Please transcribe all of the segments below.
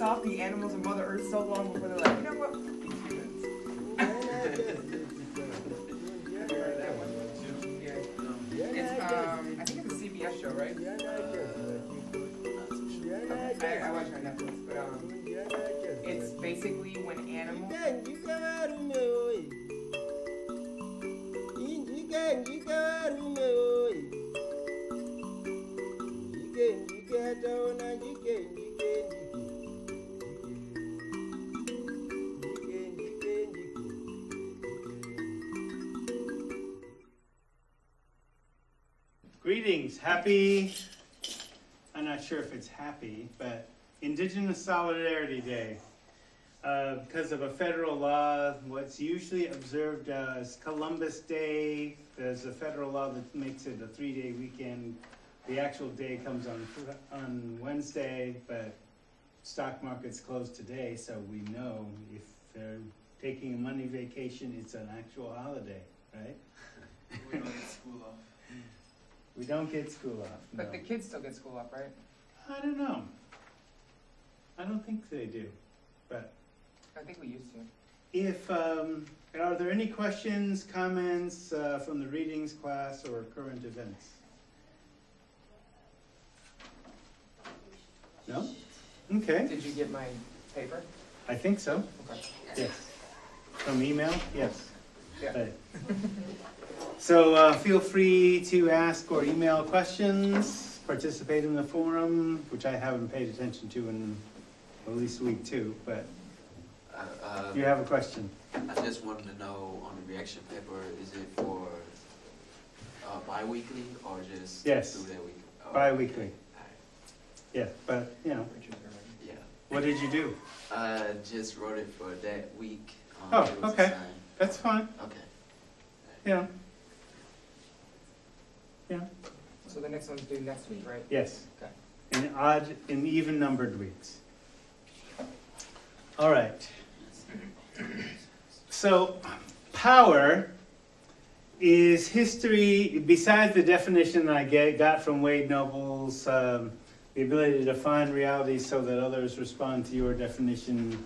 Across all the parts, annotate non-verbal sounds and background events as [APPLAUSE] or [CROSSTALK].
off the animals and Mother Earth so long before Greetings. Happy, I'm not sure if it's happy, but Indigenous Solidarity Day. Uh, because of a federal law, what's usually observed as Columbus Day, there's a federal law that makes it a three day weekend. The actual day comes on, on Wednesday, but stock market's closed today, so we know if they're taking a money vacation, it's an actual holiday, right? We don't get school off. We don't get school off, no. But the kids still get school off, right? I don't know. I don't think they do. But I think we used to. if, um, are there any questions, comments uh, from the readings class or current events? No? Okay, Did you get my paper? I think so. Okay. Yes. From email? Yes. Yeah. Right. So uh, feel free to ask or email questions, participate in the forum, which I haven't paid attention to in at least a week two, but Uh, uh, you have a question. I just wanted to know on the reaction paper, is it for uh, bi-weekly or just Yes. through that week? Oh, Bi-weekly. okay. Yeah, but, you know, Yeah, what did you do? I just wrote it for that week. um, Oh, okay. assigned. That's fine, Okay. yeah, yeah, So the next one's due next week, right? yes. Okay. In odd, in even numbered weeks. All right. So, power is history, besides the definition I get, got from Wade Nobles', um, the ability to define reality so that others respond to your definition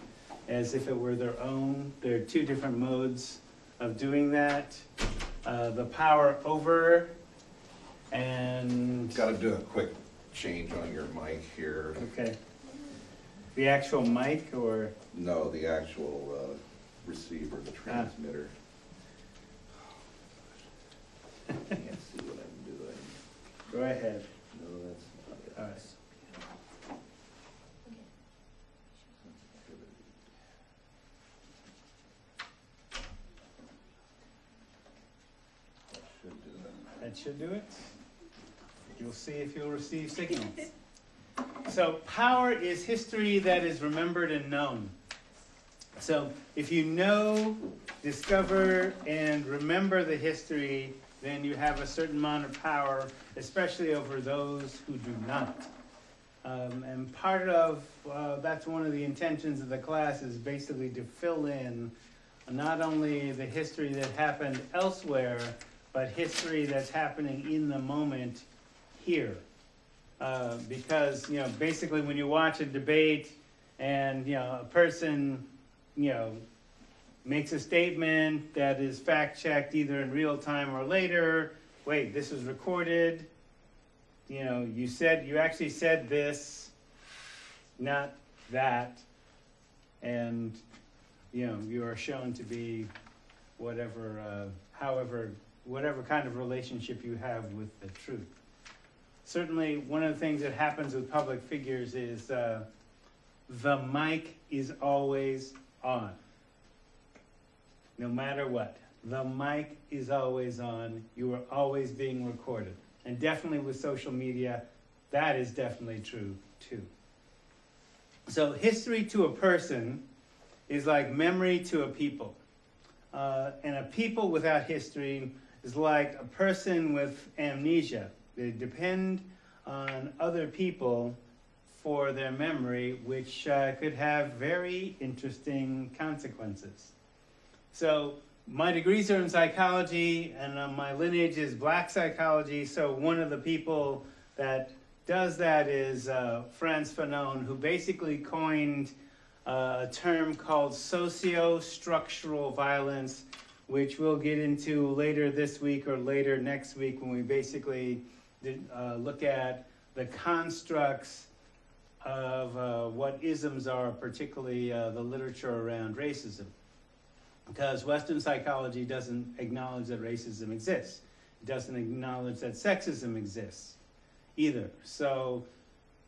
as if it were their own. There are two different modes of doing that. Uh, the power over and. Got to do a quick change on your mic here. Okay. The actual mic or, No, the actual uh, receiver, the transmitter. Can't see what I'm doing. go ahead. No, that's not it. All right. Should do that. That should do it. You'll see if you'll receive signals. So power is history that is remembered and known. So if you know discover and remember the history, then you have a certain amount of power, especially over those who do not. Um, and part of, uh, that's one of the intentions of the class is basically to fill in not only the history that happened elsewhere, but history that's happening in the moment here. Uh, because, you know, basically when you watch a debate and, you know, a person, you know, makes a statement that is fact checked either in real time or later, wait, this was recorded, you know, you said, you actually said this, not that, and, you know, you are shown to be whatever, uh, however, whatever kind of relationship you have with the truth. Certainly, one of the things that happens with public figures is uh, the mic is always on. No matter what, the mic is always on. You are always being recorded. And definitely with social media, that is definitely true too. So, history to a person is like memory to a people. Uh, and a people without history is like a person with amnesia. They depend on other people for their memory, which uh, could have very interesting consequences. So, my degrees are in psychology, and uh, my lineage is black psychology. So, one of the people that does that is uh, Frantz Fanon, who basically coined uh, a term called socio structural violence, which we'll get into later this week or later next week when we basically uh, look at the constructs of uh, what isms are, particularly uh, the literature around racism because Western psychology doesn't acknowledge that racism exists. It doesn't acknowledge that sexism exists either. So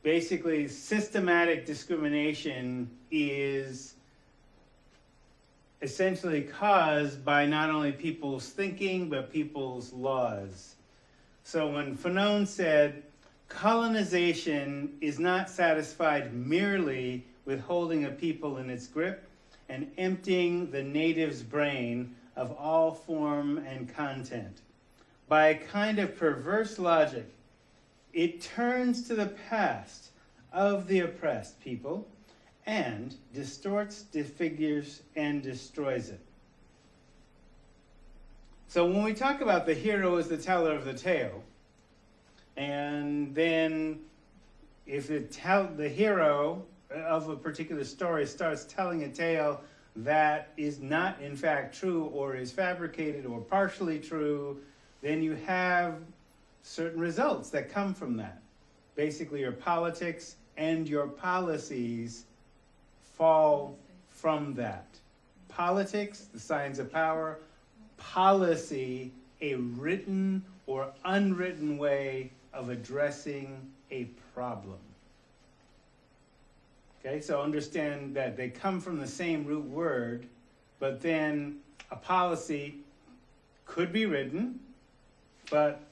basically, systematic discrimination is essentially caused by not only people's thinking, but people's laws. So when Fanon said, colonization is not satisfied merely with holding a people in its grip, and emptying the native's brain of all form and content. By a kind of perverse logic, it turns to the past of the oppressed people and distorts, disfigures, and destroys it. So when we talk about the hero as the teller of the tale, and then if the, tell, the hero of a particular story starts telling a tale that is not in fact true or is fabricated or partially true, then you have certain results that come from that. Basically, your politics and your policies fall from that. Politics, the signs of power, policy, a written or unwritten way of addressing a problem. Okay, so understand that they come from the same root word, but then a policy could be written, but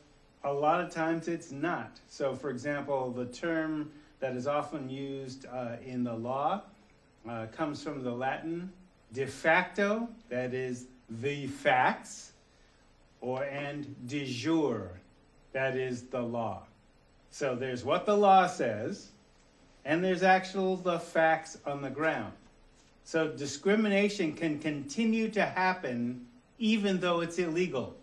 a lot of times it's not. So, for example, the term that is often used uh, in the law uh, comes from the Latin de facto, that is the facts, or and de jure, that is the law. So there's what the law says, and there's actual the facts on the ground. So discrimination can continue to happen even though it's illegal.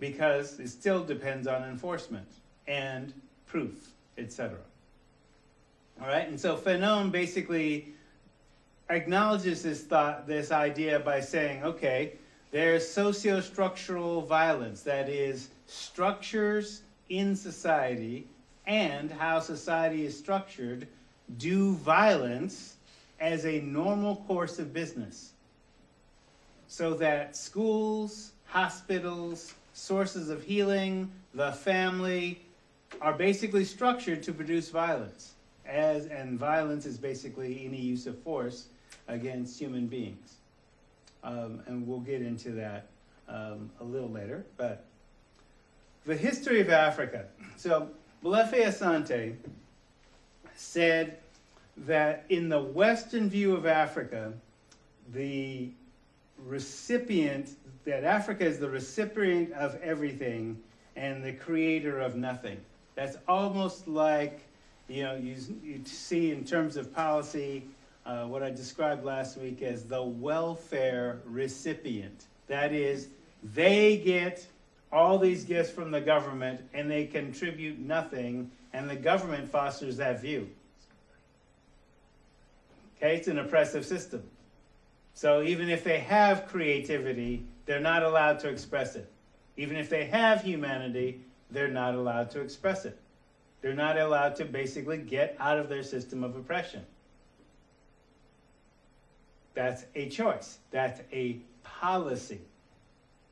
Because it still depends on enforcement and proof, etc. All right, and so Fanon basically acknowledges this thought, this idea by saying, okay, there's socio-structural violence, that is, structures in society and how society is structured do violence as a normal course of business. So that schools, hospitals, sources of healing, the family are basically structured to produce violence. As and violence is basically any use of force against human beings. Um, and we'll get into that um, a little later, but the history of Africa. So, Molefi Asante said that in the Western view of Africa, the recipient, that Africa is the recipient of everything and the creator of nothing. That's almost like, you know, you, you see in terms of policy uh, what I described last week as the welfare recipient. That is, they get all these gifts from the government and they contribute nothing, and the government fosters that view. Okay, it's an oppressive system. So even if they have creativity, they're not allowed to express it. Even if they have humanity, they're not allowed to express it. They're not allowed to basically get out of their system of oppression. That's a choice. That's a policy,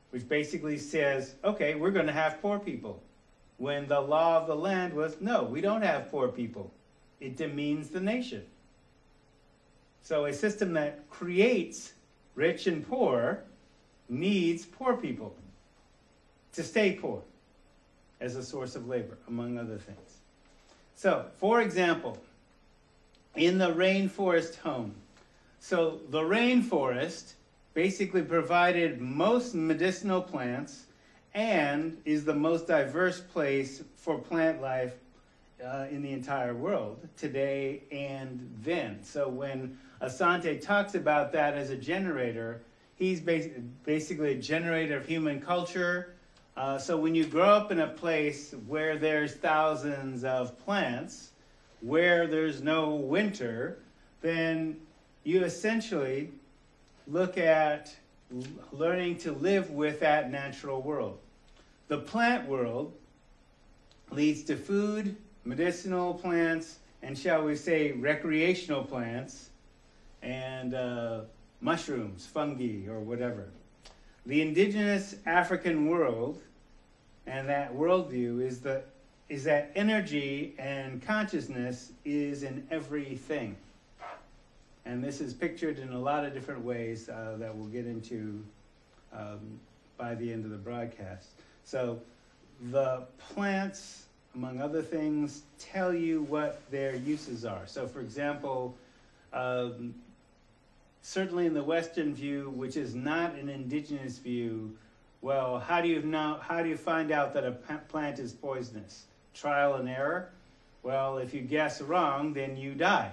which basically says, okay, we're going to have poor people. When the law of the land was, no, we don't have poor people. It demeans the nation. So a system that creates rich and poor needs poor people to stay poor as a source of labor, among other things. So, for example, in the rainforest home, so the rainforest basically provided most medicinal plants and is the most diverse place for plant life uh, in the entire world today and then. So when Asante talks about that as a generator, he's bas- basically a generator of human culture. Uh, so when you grow up in a place where there's thousands of plants, where there's no winter, then you essentially look at learning to live with that natural world. The plant world leads to food, medicinal plants, and shall we say recreational plants, and uh, mushrooms, fungi, or whatever. The indigenous African world and that worldview is the is that energy and consciousness is in everything. And this is pictured in a lot of different ways uh, that we'll get into um, by the end of the broadcast. So, the plants, among other things, tell you what their uses are. So, for example, um, certainly in the Western view, which is not an indigenous view, well, how do you know? How do you find out that a plant is poisonous? Trial and error. Well, if you guess wrong, then you die.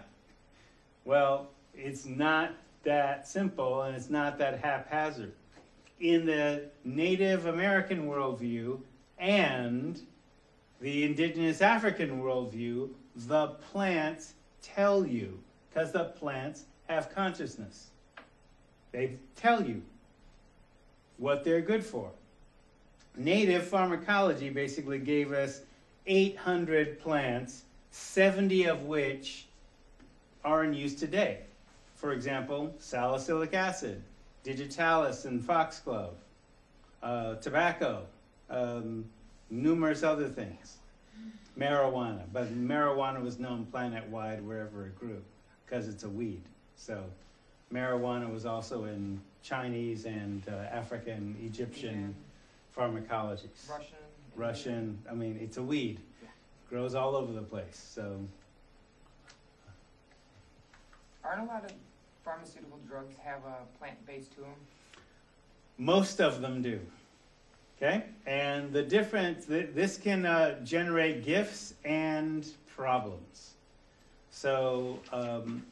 Well, it's not that simple, and it's not that haphazard. In the Native American worldview and the indigenous African worldview, the plants tell you because the plants have consciousness. They tell you what they're good for. Native pharmacology basically gave us 800 plants, 70 of which are in use today. For example, salicylic acid, digitalis and foxglove, uh, tobacco, um, numerous other things. Marijuana, but marijuana was known planet wide wherever it grew because it's a weed. So marijuana was also in Chinese and uh, African, Egyptian pharmacologies. Russian. Russian, I mean, it's a weed. Yeah. Grows all over the place. So Aren't a lot of pharmaceutical drugs have a plant base to them? most of them do. Okay? And the difference, th- this can uh, generate gifts and problems. So um,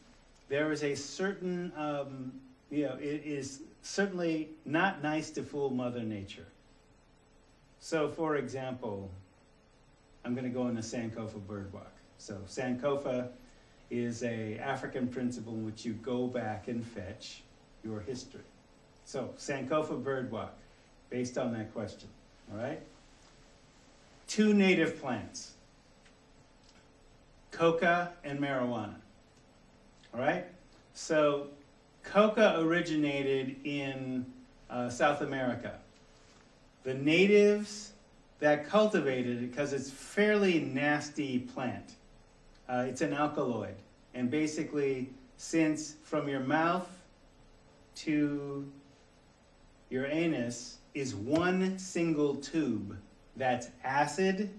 there is a certain, um, you know, it is certainly not nice to fool Mother Nature. So, for example, I'm going to go into Sankofa birdwalk. So, Sankofa is a African principle in which you go back and fetch your history. So, Sankofa birdwalk, based on that question, all right? Two native plants, coca and marijuana, all right? So, coca originated in uh, South America. The natives that cultivated it, because it's fairly nasty plant, uh, it's an alkaloid. And basically, since from your mouth to your anus is one single tube that's acid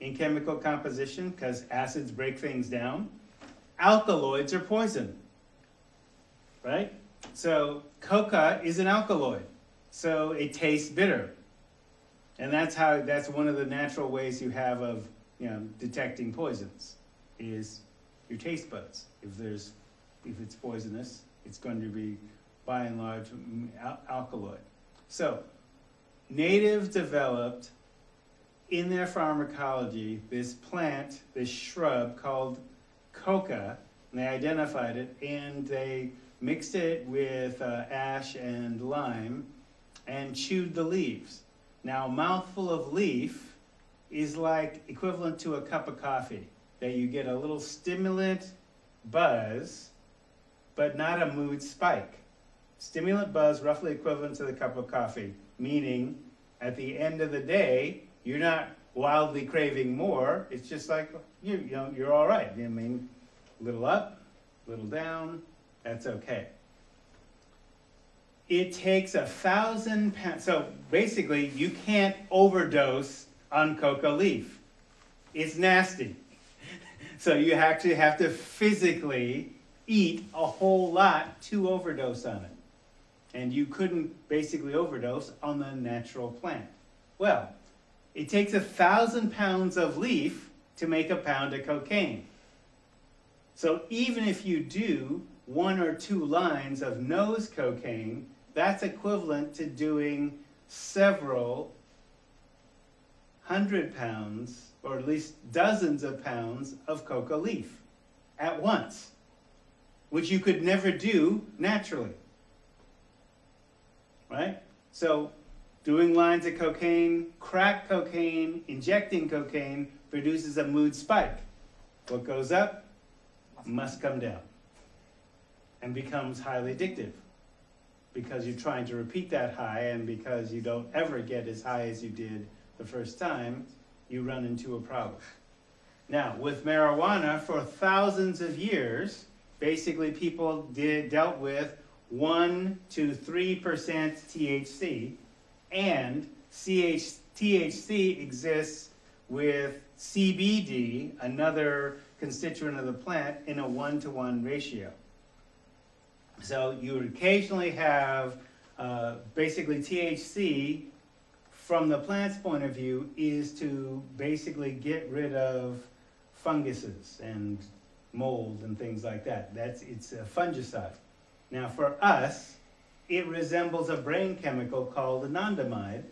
in chemical composition, because acids break things down. alkaloids are poison. Right? So coca is an alkaloid. So it tastes bitter. And that's how that's one of the natural ways you have of, you know, detecting poisons is your taste buds. If there's if it's poisonous, it's going to be by and large al- alkaloid. So, native developed in their pharmacology this plant, this shrub called coca, and they identified it and they mixed it with uh, ash and lime and chewed the leaves. Now, a mouthful of leaf is like equivalent to a cup of coffee, that you get a little stimulant buzz, but not a mood spike. Stimulant buzz, roughly equivalent to the cup of coffee, meaning at the end of the day, you're not wildly craving more. It's just like you, you know, you're all right. I mean, little up, little down, that's okay. It takes a thousand pounds. So basically, you can't overdose on coca leaf. It's nasty. So you actually have to physically eat a whole lot to overdose on it. And you couldn't basically overdose on the natural plant. Well, it takes a thousand pounds of leaf to make a pound of cocaine. So even if you do one or two lines of nose cocaine, that's equivalent to doing several hundred pounds, or at least dozens of pounds of coca leaf at once, which you could never do naturally. Right? So, doing lines of cocaine, crack cocaine, injecting cocaine produces a mood spike. What goes up must come down and becomes highly addictive because you're trying to repeat that high and because you don't ever get as high as you did the first time, you run into a problem. Now, with marijuana, for thousands of years, basically people did, dealt with 1 to 3% THC, and CH, THC exists with CBD, another constituent of the plant, in a 1 to 1 ratio. So you would occasionally have uh, basically THC from the plant's point of view is to basically get rid of funguses and mold and things like that. That's it's a fungicide. Now for us, it resembles a brain chemical called anandamide,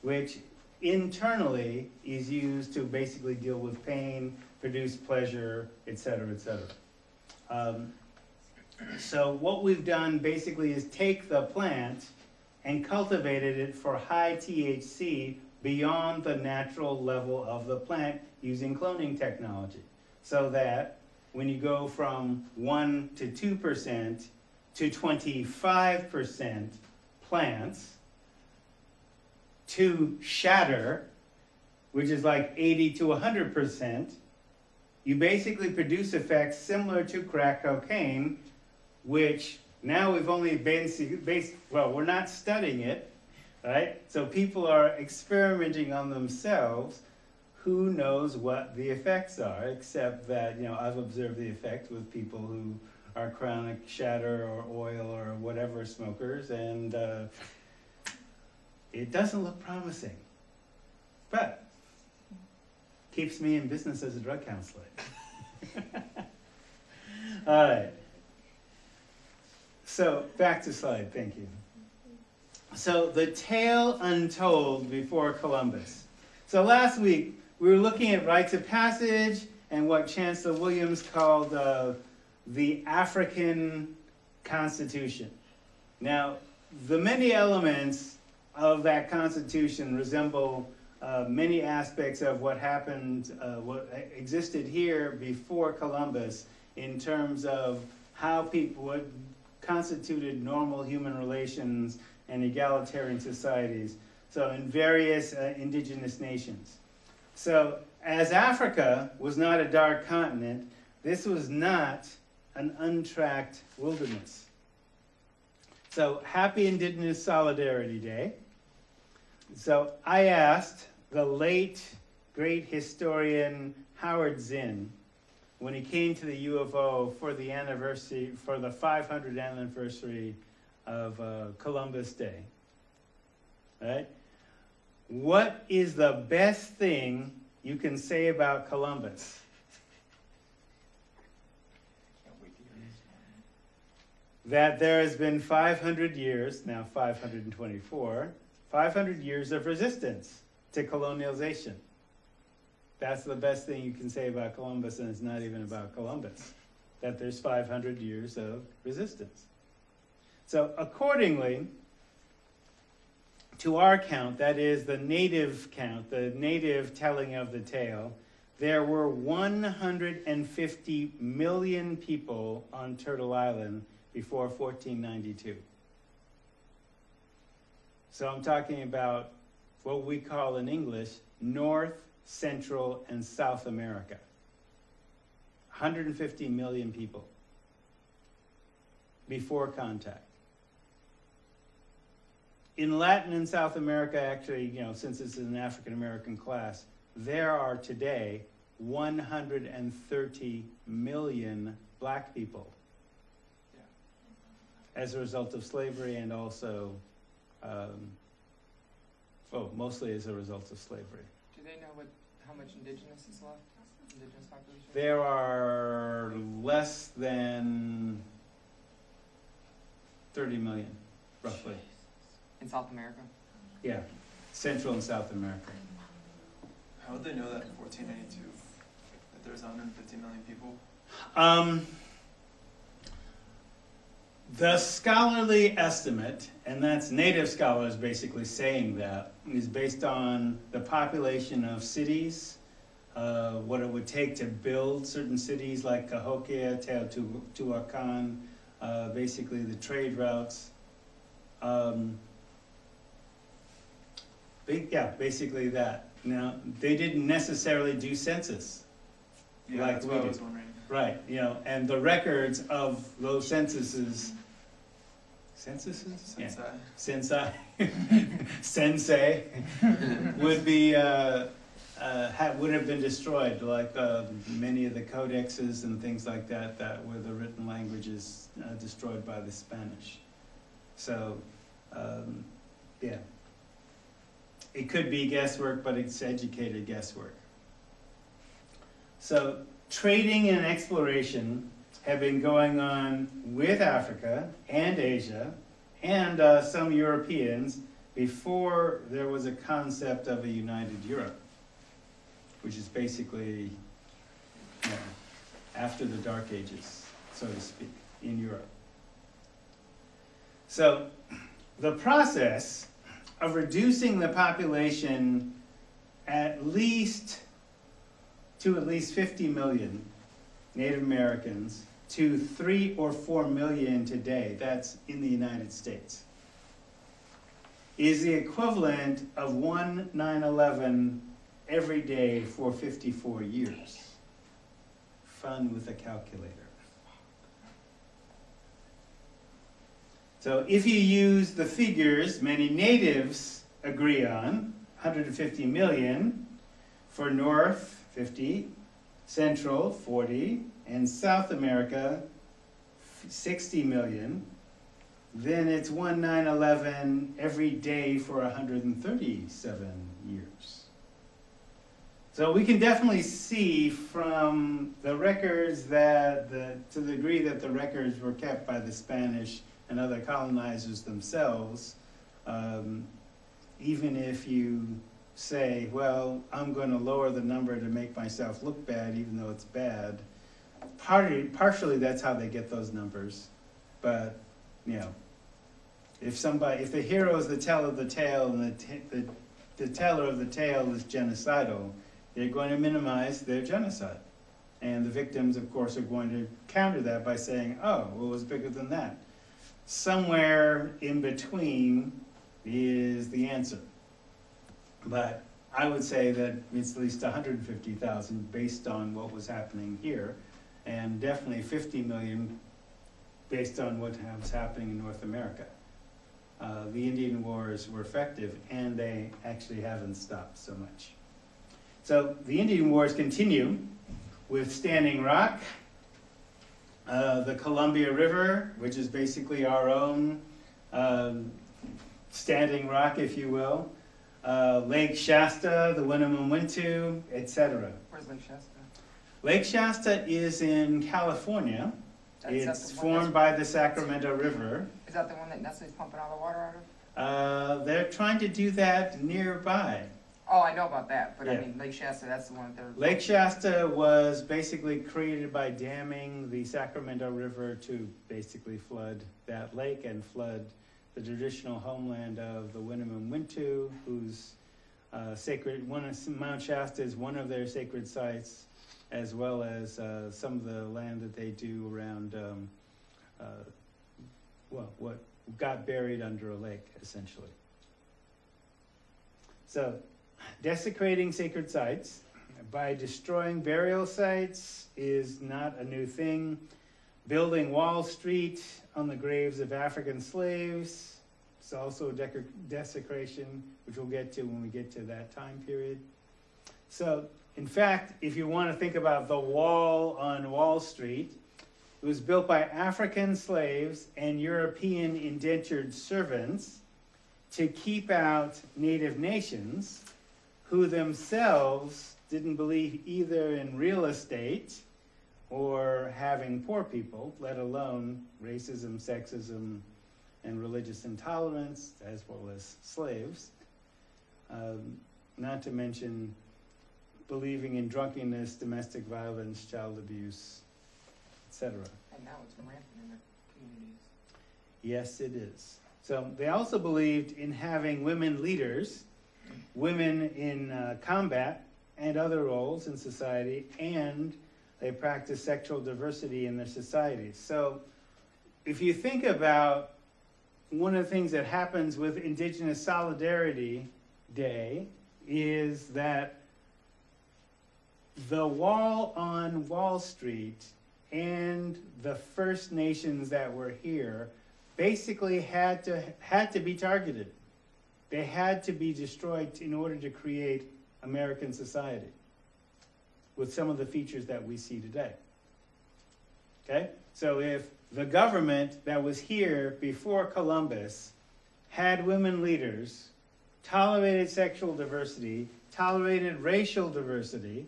which internally is used to basically deal with pain, produce pleasure, etc., etc. Um, so what we've done basically is take the plant and cultivated it for high THC beyond the natural level of the plant using cloning technology. So that when you go from 1 to 2% to 25% plants to shatter, which is like 80 to 100%, you basically produce effects similar to crack cocaine, which now we've only based, well, we're not studying it, right? So people are experimenting on themselves. Who knows what the effects are, except that, you know, I've observed the effect with people who are chronic shatter or oil or whatever smokers, and uh, it doesn't look promising. But keeps me in business as a drug counselor. [LAUGHS] All right. So back to slide, thank you. So the tale untold before Columbus. So last week we were looking at rites of passage and what Chancellor Williams called uh, the African Constitution. Now, the many elements of that Constitution resemble uh, many aspects of what happened, uh, what existed here before Columbus in terms of how people, constituted normal human relations and egalitarian societies. So, in various uh, indigenous nations. So, as Africa was not a dark continent, this was not an untracked wilderness. So, happy Indigenous Solidarity Day. So, I asked the late great historian Howard Zinn when he came to the U of O for the anniversary, for the 500th anniversary of uh, Columbus Day. Right? What is the best thing you can say about Columbus? Can't wait to hear this one. That there has been 500 years, now 524, 500 years of resistance to colonialization. That's the best thing you can say about Columbus, and it's not even about Columbus. That there's 500 years of resistance. So, accordingly, to our count, that is the native count, the native telling of the tale, there were 150 million people on Turtle Island before 1492. So I'm talking about what we call in English North, Central, and South America. 150 million people before contact. In Latin and South America, actually, you know, since it's an African American class, there are today 130 million black people as a result of slavery and also, um, oh, mostly as a result of slavery. Do they know what how much indigenous is left? Indigenous population? There are less than 30 million, roughly. In South America? Yeah, Central and South America. How would they know that in 1492? That there's 150 million people? Um, the scholarly estimate, and that's native scholars basically saying that, is based on the population of cities, uh, what it would take to build certain cities like Cahokia, Teotihuacan, uh, basically the trade routes. Um, yeah, basically that. Now, they didn't necessarily do census. Yeah, Like we what I do. was wondering. Right, you know, and the records of those censuses, censuses? Yeah, Sensei. sensei, [LAUGHS] sensei, would be, uh, uh, ha would have been destroyed, like, uh, many of the codexes and things like that, that were the written languages, uh, destroyed by the Spanish. So, um, yeah. It could be guesswork, but it's educated guesswork. So, trading and exploration have been going on with Africa and Asia and uh, some Europeans before there was a concept of a united Europe, which is basically you know, after the Dark Ages, so to speak, in Europe. So, the process of reducing the population at least to at least 50 million Native Americans to three or four million today, that's in the United States, is the equivalent of one 9 11 every day for 54 years. Fun with a calculator. So if you use the figures many natives agree on, 150 million, for North, 50, Central, 40, and South America, 60 million, then it's 1 9 11 every day for 137 years. So we can definitely see from the records that, the, to the degree that the records were kept by the Spanish and other colonizers themselves, um, even if you say, well, I'm going to lower the number to make myself look bad, even though it's bad. Partly, partially, that's how they get those numbers, but you know, if somebody, if the hero is the teller of the tale and the, the the teller of the tale is genocidal, they're going to minimize their genocide, and the victims, of course, are going to counter that by saying, oh, well, it was bigger than that. Somewhere in between is the answer. But I would say that it's at least 150,000 based on what was happening here, and definitely 50 million based on what was happening in North America. Uh, the Indian Wars were effective, and they actually haven't stopped so much. So the Indian Wars continue with Standing Rock, uh, the Columbia River, which is basically our own um, Standing Rock, if you will, uh, Lake Shasta, the Winnemem Wintu, etc. Where's Lake Shasta? Lake Shasta is in California. That's- It's that's formed by the Sacramento River. Is that the one that Nestle's pumping all the water out of? Uh, they're trying to do that nearby. Oh, I know about that, but I mean, Lake Shasta, that's the one that they're. Lake Shasta was basically created by damming the Sacramento River to basically flood that lake and flood the traditional homeland of the Winnemem Wintu, whose uh, sacred, one of, Mount Shasta is one of their sacred sites, as well as uh, some of the land that they do around, um, uh, well, what got buried under a lake, essentially. So, desecrating sacred sites by destroying burial sites is not a new thing. Building Wall Street on the graves of African slaves is also desecration, which we'll get to when we get to that time period. So, in fact, if you want to think about the wall on Wall Street, it was built by African slaves and European indentured servants to keep out native nations who themselves didn't believe either in real estate or having poor people, let alone racism, sexism, and religious intolerance, as well as slaves. Um, not to mention believing in drunkenness, domestic violence, child abuse, etc. And now it's rampant in their communities. Yes, it is. So they also believed in having women leaders, women in uh, combat and other roles in society, and they practice sexual diversity in their societies. So if you think about one of the things that happens with Indigenous Solidarity Day is that the wall on Wall Street and the First Nations that were here basically had to had to be targeted. They had to be destroyed in order to create American society with some of the features that we see today. Okay? So if the government that was here before Columbus had women leaders, tolerated sexual diversity, tolerated racial diversity,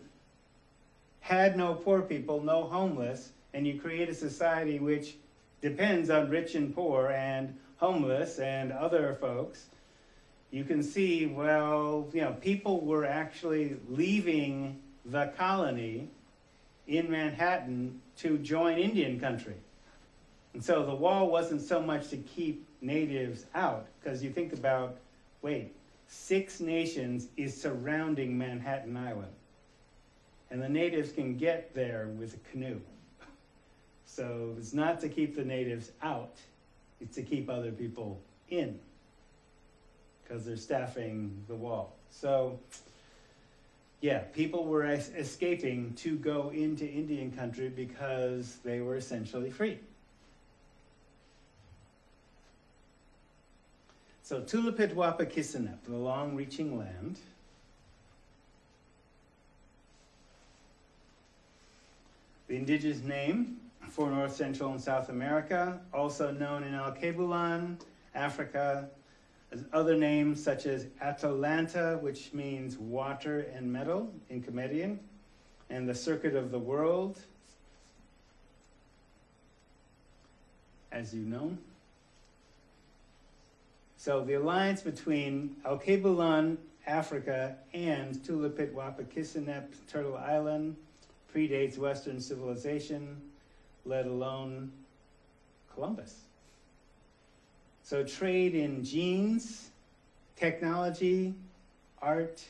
had no poor people, no homeless, and you create a society which depends on rich and poor and homeless and other folks, you can see, well, you know, people were actually leaving the colony in Manhattan to join Indian country. And so the wall wasn't so much to keep natives out, because you think about, wait, six nations is surrounding Manhattan Island. And the natives can get there with a canoe. So it's not to keep the natives out, it's to keep other people in because they're staffing the wall. So, yeah, people were es- escaping to go into Indian country because they were essentially free. So, Tulipitwapa Kissinep, the long reaching land. The indigenous name for North Central and South America, also known in Alkebulan, Africa, as other names such as Atalanta, which means water and metal in Comedian, and the Circuit of the World, as you know. So the alliance between Alkebulan, Africa, and Tulipitwapa Kissinep, Turtle Island, predates Western civilization, let alone Columbus. So trade in genes, technology, art,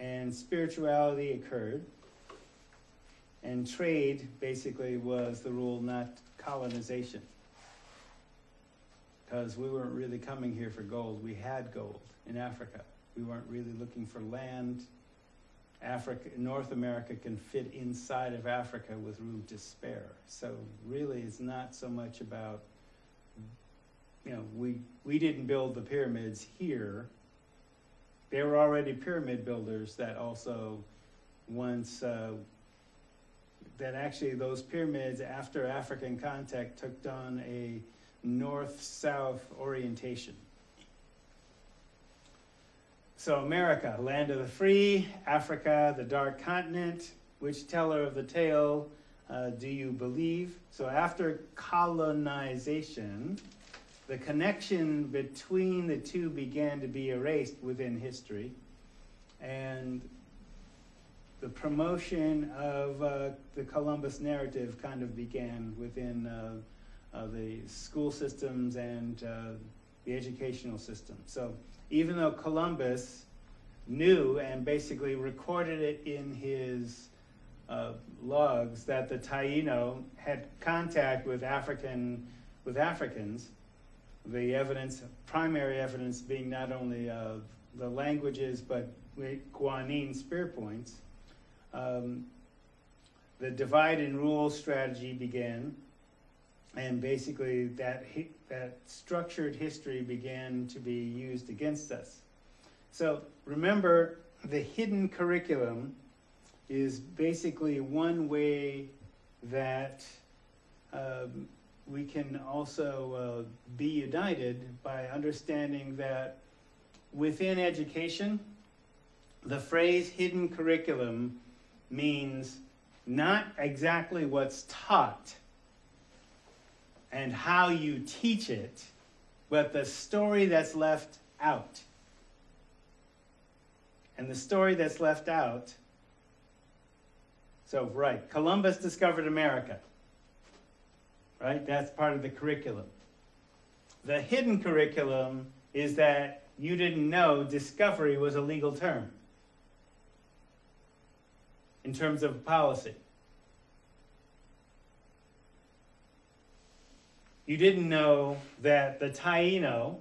and spirituality occurred. And trade basically was the rule, not colonization. Because we weren't really coming here for gold. We had gold in Africa. We weren't really looking for land. Africa, North America can fit inside of Africa with room to spare. So really, it's not so much about you know, we, we didn't build the pyramids here. There were already pyramid builders that also, once uh, that actually those pyramids, after African contact, took on a north-south orientation. So America, land of the free, Africa, the dark continent, which teller of the tale uh, do you believe? So after colonization, the connection between the two began to be erased within history, and the promotion of uh, the Columbus narrative kind of began within uh, uh, the school systems and uh, the educational system. So even though Columbus knew and basically recorded it in his uh, logs that the Taino had contact with African with Africans, the evidence, primary evidence being not only uh, the languages but guanín spear points, um, the divide and rule strategy began, and basically that that structured history began to be used against us. So remember, the hidden curriculum is basically one way that um, we can also uh, be united by understanding that within education, the phrase hidden curriculum means not exactly what's taught and how you teach it, but the story that's left out. And the story that's left out. So, right, Columbus discovered America. Right? That's part of the curriculum. The hidden curriculum is that you didn't know discovery was a legal term in terms of policy. You didn't know that the Taino,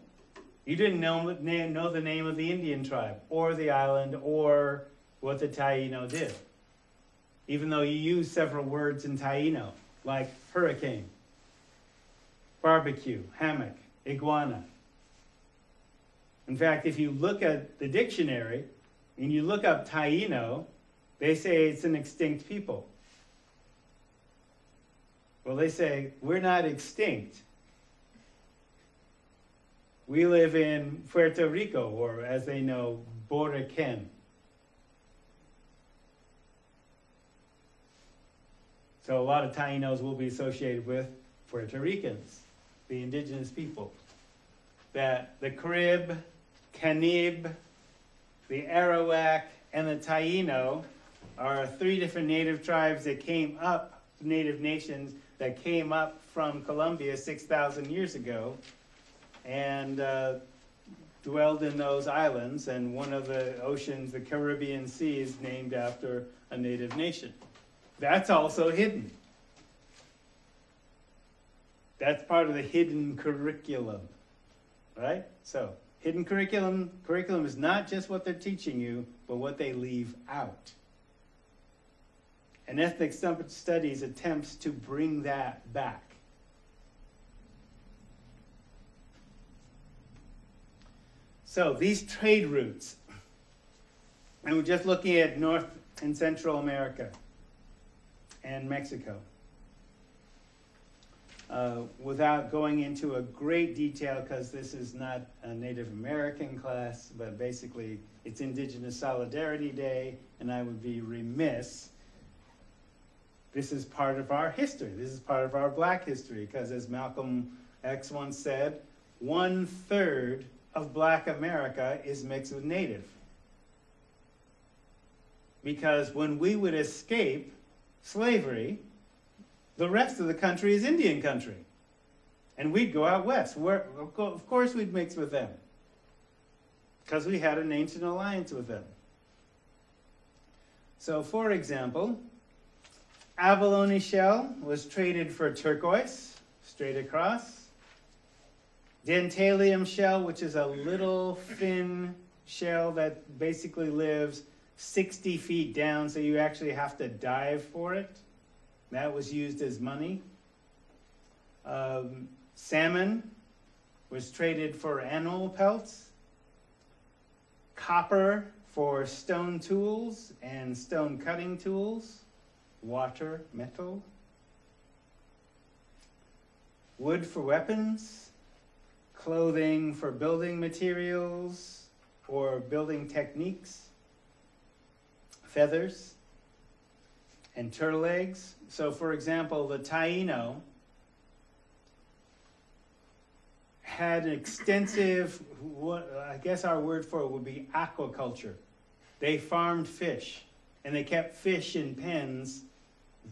you didn't know, know the name of the Indian tribe or the island or what the Taino did. Even though you used several words in Taino, like hurricane, barbecue, hammock, iguana. In fact, if you look at the dictionary and you look up Taino, they say it's an extinct people. Well, they say, we're not extinct. We live in Puerto Rico, or as they know, Boricuen. So a lot of Tainos will be associated with Puerto Ricans, the indigenous people. That the Carib, Canib, the Arawak, and the Taino are three different native tribes that came up, native nations that came up from Colombia 6,000 years ago and uh, dwelled in those islands. And one of the oceans, the Caribbean Sea, is named after a native nation. That's also hidden. That's part of the hidden curriculum, right? So, hidden curriculum curriculum is not just what they're teaching you, but what they leave out. And ethnic studies attempts to bring that back. So these trade routes, and we're just looking at North and Central America and Mexico. Uh, without going into a great detail, because this is not a Native American class, but basically it's Indigenous Solidarity Day, and I would be remiss this is part of our history. This is part of our black history, because as Malcolm X once said, one third of black America is mixed with native. Because when we would escape slavery, the rest of the country is Indian country. And we'd go out west. Where, of course, we'd mix with them. Because we had an ancient alliance with them. So, for example, abalone shell was traded for turquoise, straight across. Dentalium shell, which is a little thin shell that basically lives 60 feet down, so you actually have to dive for it. That was used as money. Um, salmon was traded for animal pelts. Copper for stone tools and stone cutting tools. water, metal, wood for weapons, clothing for building materials or building techniques, feathers, and turtle eggs. So, for example, the Taino had extensive, what I guess our word for it would be aquaculture. They farmed fish, and they kept fish in pens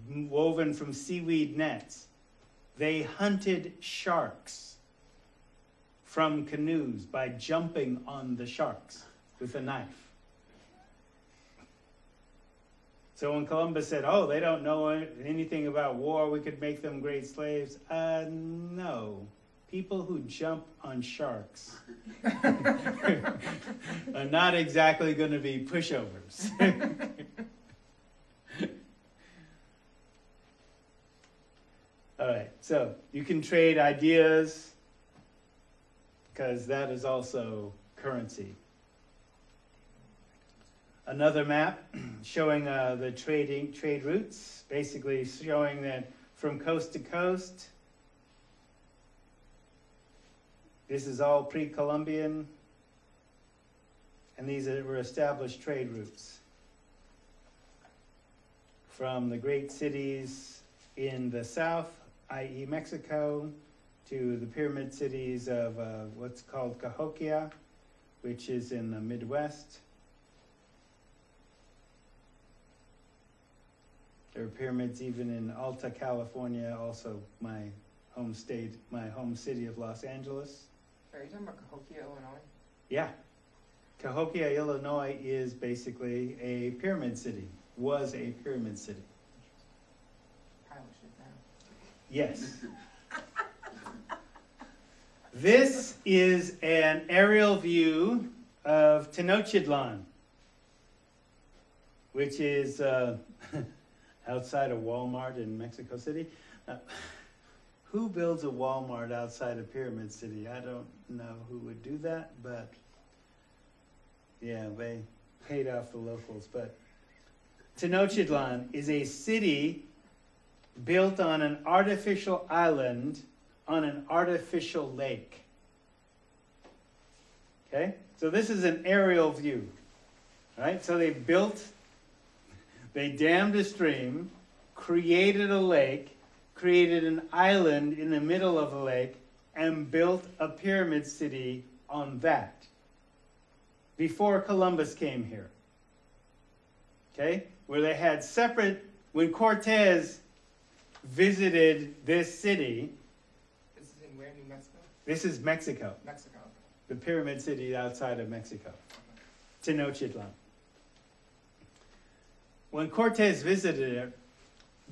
woven from seaweed nets. They hunted sharks from canoes by jumping on the sharks with a knife. So when Columbus said, "Oh, they don't know anything about war, we could make them great slaves," uh, no. People who jump on sharks [LAUGHS] are not exactly going to be pushovers. [LAUGHS] All right, so you can trade ideas because that is also currency. Another map [CLEARS THROAT] showing uh, the trading trade routes, basically showing that from coast to coast. This is all pre-Columbian, and these were established trade routes from the great cities in the south, i.e., Mexico, to the pyramid cities of uh, what's called Cahokia, which is in the Midwest. There are pyramids even in Alta California, also my home state, my home city of Los Angeles. Are you talking about Cahokia, Illinois? Yeah. Cahokia, Illinois is basically a pyramid city, was a pyramid city. Shit down. Yes. This is an aerial view of Tenochtitlan, which is uh, [LAUGHS] outside of Walmart in Mexico City. Uh, who builds a Walmart outside of Pyramid City? I don't know who would do that, but yeah, they paid off the locals. But Tenochtitlan is a city built on an artificial island on an artificial lake. Okay? So this is an aerial view. Right? So they built, they dammed a stream, created a lake, created an island in the middle of the lake, and built a pyramid city on that before Columbus came here. Okay? Where they had separate, when Cortez visited this city, This is in where, New Mexico? this is Mexico, Mexico. the pyramid city outside of Mexico, Tenochtitlan. When Cortez visited it,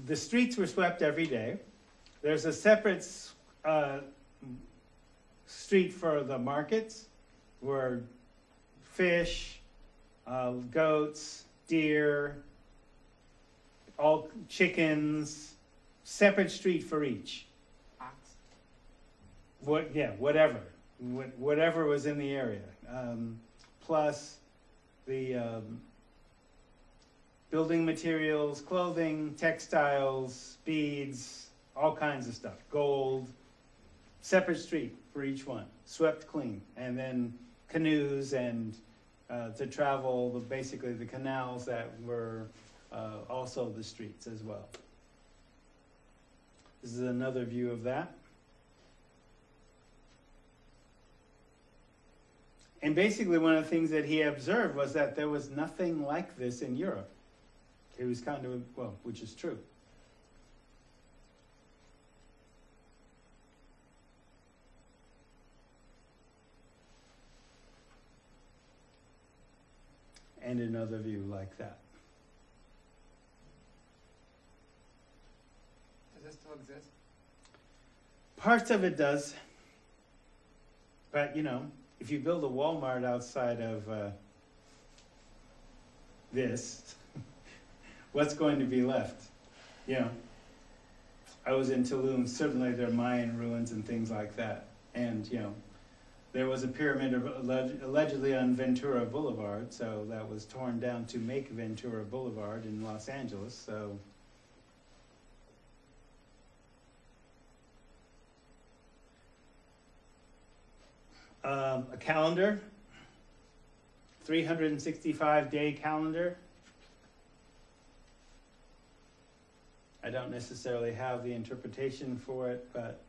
the streets were swept every day. There's a separate uh, street for the markets where fish, uh, goats, deer, all chickens, separate street for each. Ox. What, yeah, whatever, What- whatever was in the area. Um, plus the um, building materials, clothing, textiles, beads, all kinds of stuff, gold. Separate street for each one, swept clean, and then canoes and uh, to travel the, basically the canals that were uh, also the streets as well. This is another view of that. And basically, one of the things that he observed was that there was nothing like this in Europe. It was kind of, well, which is true. And another view like that. Does this still exist? Parts of it does. But, you know, if you build a Walmart outside of uh, this, what's going to be left? You know, I was in Tulum, certainly there are Mayan ruins and things like that. And, you know, there was a pyramid allegedly on Ventura Boulevard, so that was torn down to make Ventura Boulevard in Los Angeles, so. Um, a calendar, 365 day calendar. I don't necessarily have the interpretation for it, but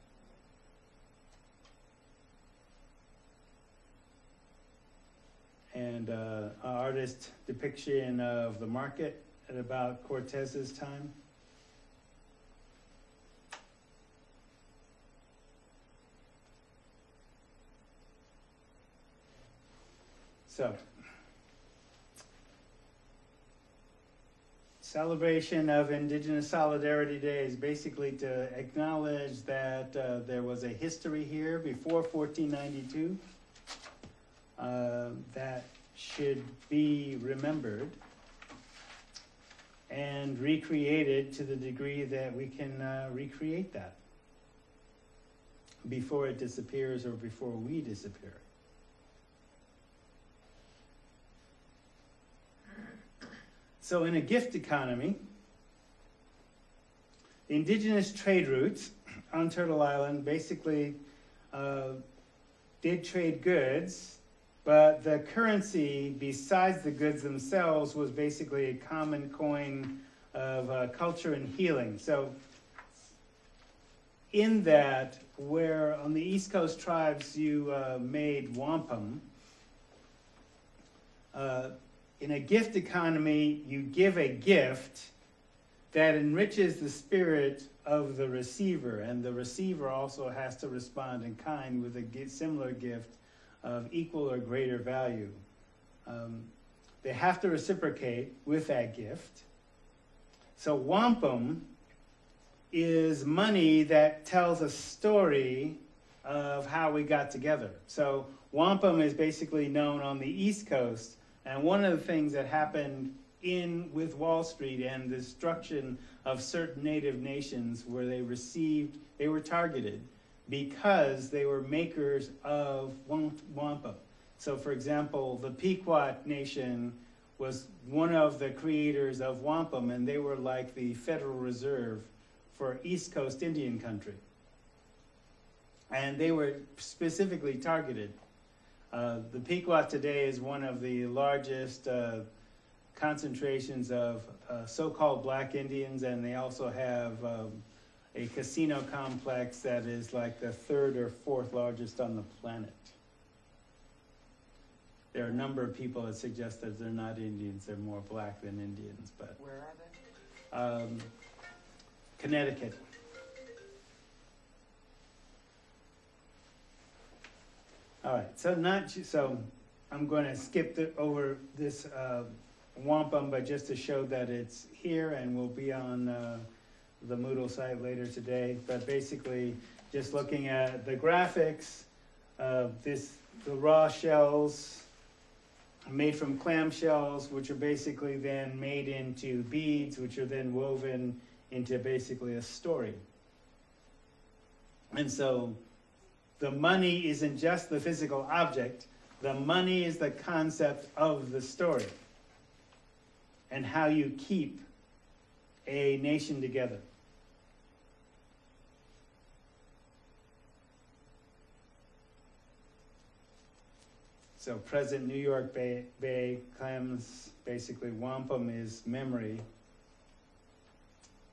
and uh, an artist depiction of the market at about Cortez's time. So, celebration of Indigenous Solidarity Day is basically to acknowledge that uh, there was a history here before 1492 uh, that should be remembered and recreated to the degree that we can uh, recreate that before it disappears or before we disappear. So, in a gift economy, the indigenous trade routes on Turtle Island basically uh, did trade goods, but the currency, besides the goods themselves, was basically a common coin of uh, culture and healing. So, in that, where on the East Coast tribes you uh, made wampum, uh, in a gift economy, you give a gift that enriches the spirit of the receiver, and the receiver also has to respond in kind with a similar gift of equal or greater value. Um, they have to reciprocate with that gift. So, wampum is money that tells a story of how we got together. So, wampum is basically known on the East Coast and one of the things that happened in with Wall Street and the destruction of certain native nations where they received, they were targeted because they were makers of wampum. So, for example, the Pequot Nation was one of the creators of wampum, and they were like the Federal Reserve for East Coast Indian country. And they were specifically targeted uh, the Pequot today is one of the largest uh, concentrations of uh, so-called black Indians, and they also have um, a casino complex that is like the third or fourth largest on the planet. There are a number of people that suggest that they're not Indians; they're more black than Indians. But where are they? Um, Connecticut. All right, so not, so I'm going to skip the, over this uh, wampum, but just to show that it's here and will be on uh, the Moodle site later today. But basically, just looking at the graphics, uh, this the raw shells made from clam shells, which are basically then made into beads, which are then woven into basically a story. And so the money isn't just the physical object, the money is the concept of the story and how you keep a nation together. So present New York Bay, Bay claims basically wampum is memory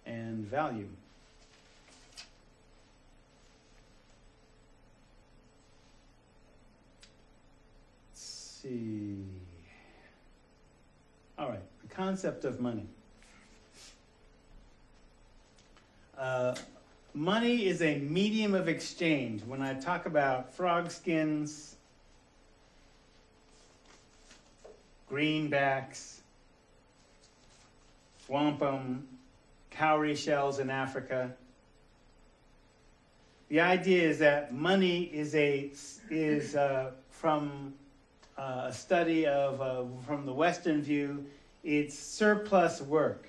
and value. See. All right, the concept of money. Uh, money is a medium of exchange. When I talk about frog skins, greenbacks, wampum, cowrie shells in Africa, the idea is that money is a is uh, from uh, a study of uh, from the Western view, it's surplus work.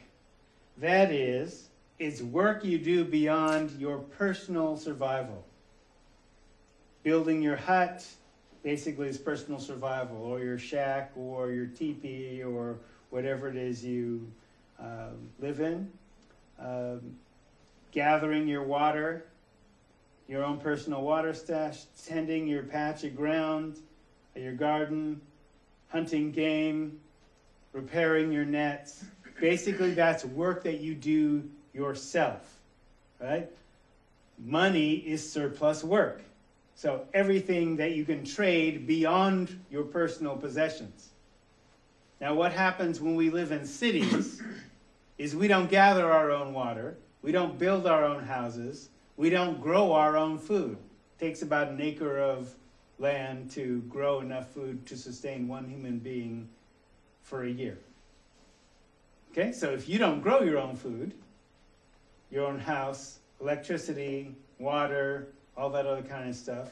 That is, it's work you do beyond your personal survival. Building your hut basically is personal survival, or your shack, or your teepee, or whatever it is you uh, live in. Um, gathering your water, your own personal water stash, tending your patch of ground, your garden, hunting game, repairing your nets. Basically, that's work that you do yourself, right? Money is surplus work. So everything that you can trade beyond your personal possessions. Now, what happens when we live in cities [COUGHS] is we don't gather our own water, we don't build our own houses, we don't grow our own food. It takes about an acre of land to grow enough food to sustain one human being for a year. Okay, so if you don't grow your own food, your own house, electricity, water, all that other kind of stuff,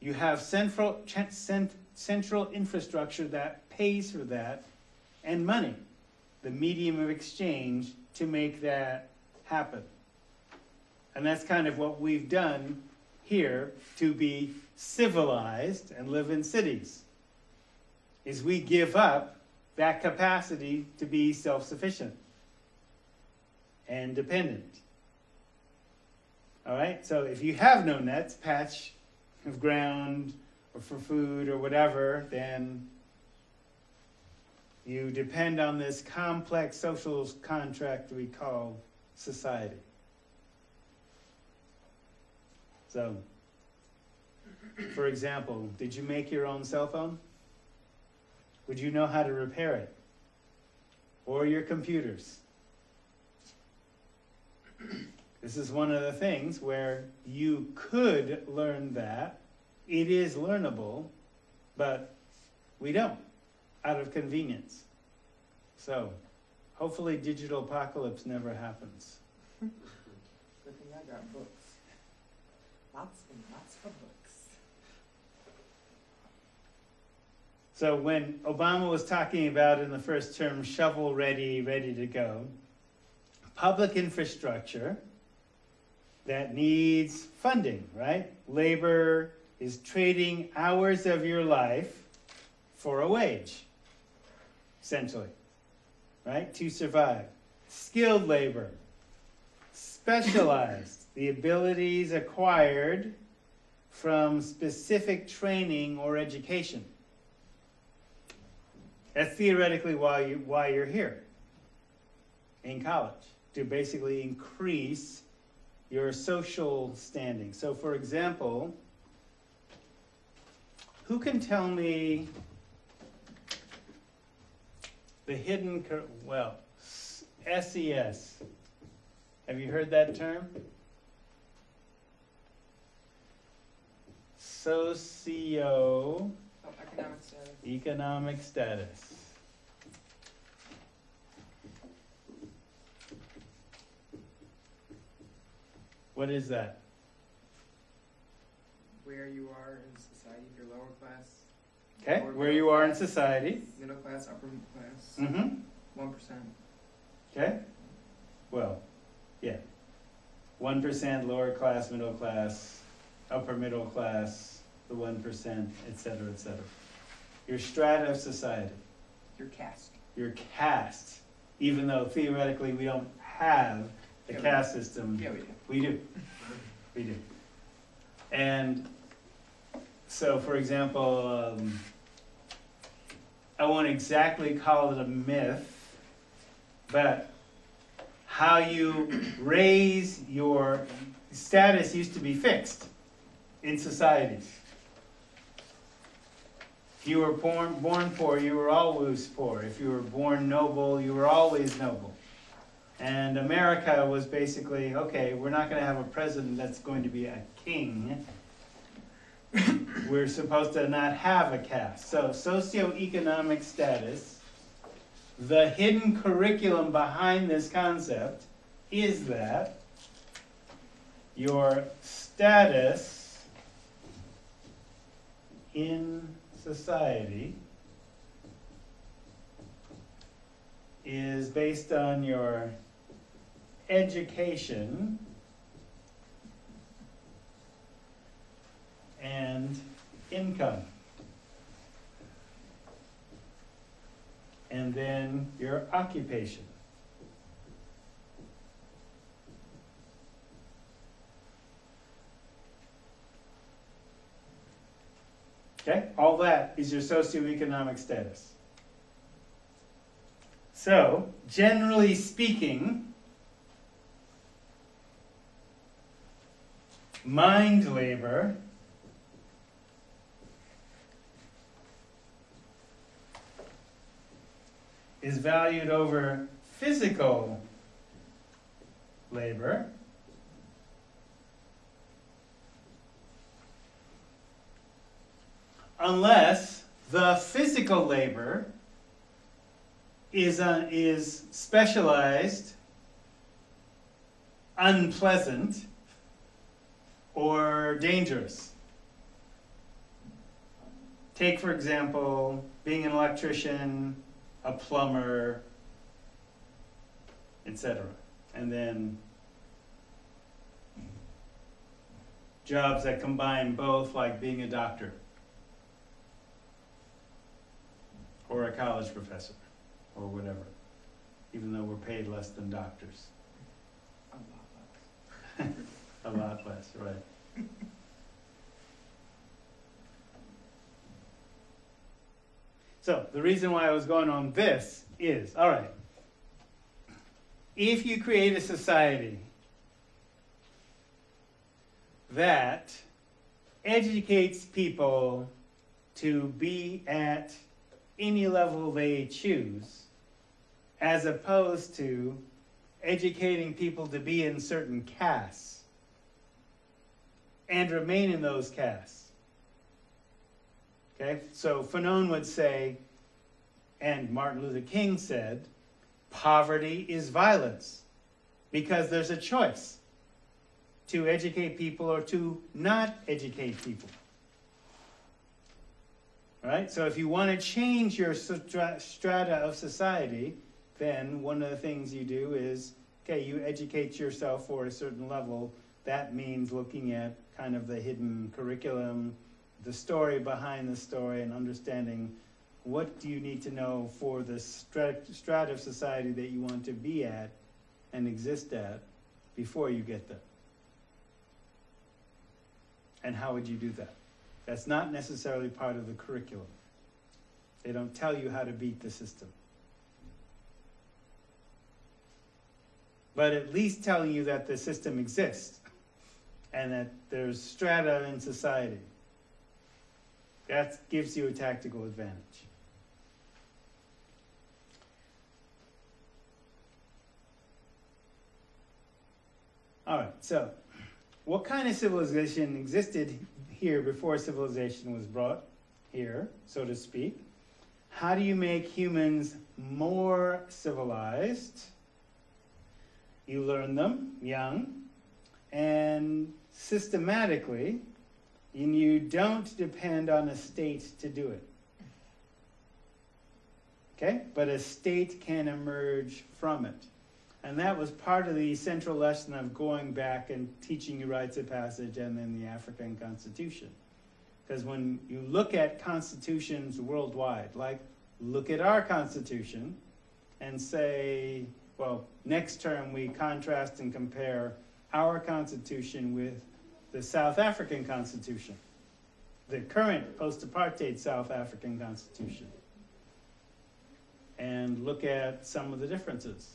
you have central, cent- central infrastructure that pays for that and money, the medium of exchange to make that happen. And that's kind of what we've done here to be civilized and live in cities. Is we give up that capacity to be self-sufficient and dependent. All right? So if you have no nets, patch of ground or for food or whatever, then you depend on this complex social contract we call society. So, for example, did you make your own cell phone? Would you know how to repair it? Or your computers? [CLEARS THROAT] This is one of the things where you could learn that. It is learnable, but we don't out of convenience. So, hopefully, digital apocalypse never happens. [LAUGHS] Good thing I got books. Lots and lots of books. So when Obama was talking about in the first term shovel ready, ready to go, public infrastructure that needs funding, right? Labor is trading hours of your life for a wage, essentially, right? To survive. Skilled labor, specialized, the abilities acquired from specific training or education. That's theoretically why you why you're here in college to basically increase your social standing. So, for example, who can tell me the hidden well SES? Have you heard that term? Socio economic status. economic status. What is that? Where you are in society, if you're lower class, Okay, where you are in society. middle class, upper class, Mm-hmm. one percent. Okay. Well, yeah. One percent lower class, middle class, upper middle class, the one percent, et cetera, et cetera. Your strata of society. Your caste. your caste, even though theoretically we don't have a Yeah, we system. Yeah, we do. We do. We do. And so, for example, um, I won't exactly call it a myth, but how you raise your status used to be fixed in societies. If you were born, born poor, you were always poor. If you were born noble, you were always noble. And America was basically okay, we're not going to have a president that's going to be a king. [COUGHS] we're supposed to not have a caste. So, socioeconomic status, the hidden curriculum behind this concept is that your status in society is based on your education and income. And then your occupation. Okay, all that is your socioeconomic status. So, generally speaking, mind labor is valued over physical labor. Unless the physical labor is, uh, is specialized, unpleasant, or dangerous. Take, for example, being an electrician, a plumber, etc. And then jobs that combine both, like being a doctor or a college professor or whatever, even though we're paid less than doctors. A lot less. Right. [LAUGHS] So, the reason why I was going on this is all right, if you create a society that educates people to be at any level they choose, as opposed to educating people to be in certain castes and remain in those castes. Okay, so Fanon would say, and Martin Luther King said, poverty is violence because there's a choice to educate people or to not educate people. Right? So if you want to change your strata of society, then one of the things you do is okay, you educate yourself for a certain level. That means looking at kind of the hidden curriculum, the story behind the story, and understanding what do you need to know for the strat- strata of society that you want to be at and exist at before you get there. And how would you do that? That's not necessarily part of the curriculum. They don't tell you how to beat the system. But at least telling you that the system exists and that there's strata in society. That gives you a tactical advantage. All right, so what kind of civilization existed here before civilization was brought here, so to speak? How do you make humans more civilized? You learn them young and systematically, and you don't depend on a state to do it. Okay? But a state can emerge from it. And that was part of the central lesson of going back and teaching you rites of passage and then the African Constitution. Because when you look at constitutions worldwide, like look at our Constitution and say, well, next term we contrast and compare our Constitution with the South African Constitution, the current post apartheid South African Constitution, and look at some of the differences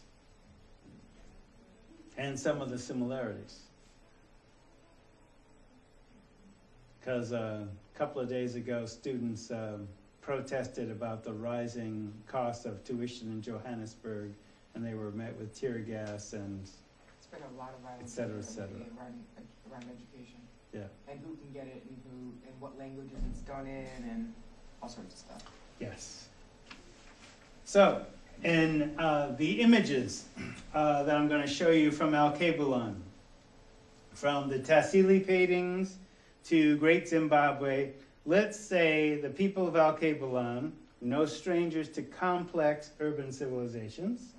and some of the similarities. Because uh, a couple of days ago, students um, protested about the rising cost of tuition in Johannesburg, and they were met with tear gas and It's been a lot of violence. Et cetera, et cetera. Around, education. Yeah. And who can get it and who, and what languages it's done in and all sorts of stuff. Yes. So, in uh, the images uh, that I'm going to show you from Al Kebulan, from the Tassili paintings to Great Zimbabwe, let's say the people of Al Kebulan, no strangers to complex urban civilizations,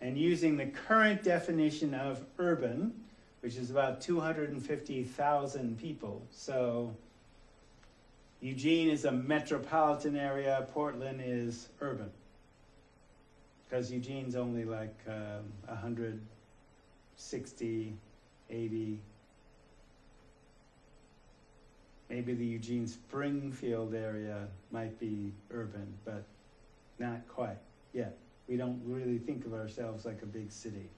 and using the current definition of urban, which is about 250,000 people. So, Eugene is a metropolitan area, Portland is urban. Because Eugene's only like um, 160, 80. maybe the Eugene Springfield area might be urban, but not quite yet. We don't really think of ourselves like a big city.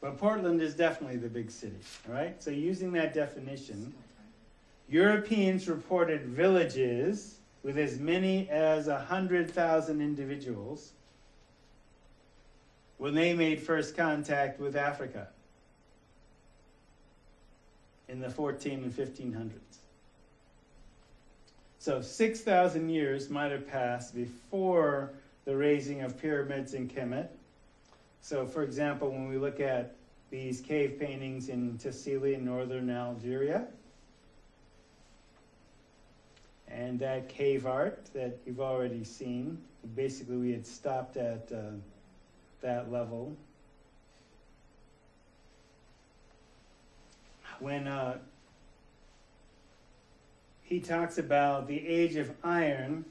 But Portland is definitely the big city, all right? So using that definition, Europeans reported villages with as many as a hundred thousand individuals when they made first contact with Africa in the 14 and 1500s. So 6,000 years might have passed before the raising of pyramids in Kemet. So, for example, when we look at these cave paintings in Tassili in northern Algeria, and that cave art that you've already seen, basically we had stopped at uh, that level. When uh, he talks about the age of iron,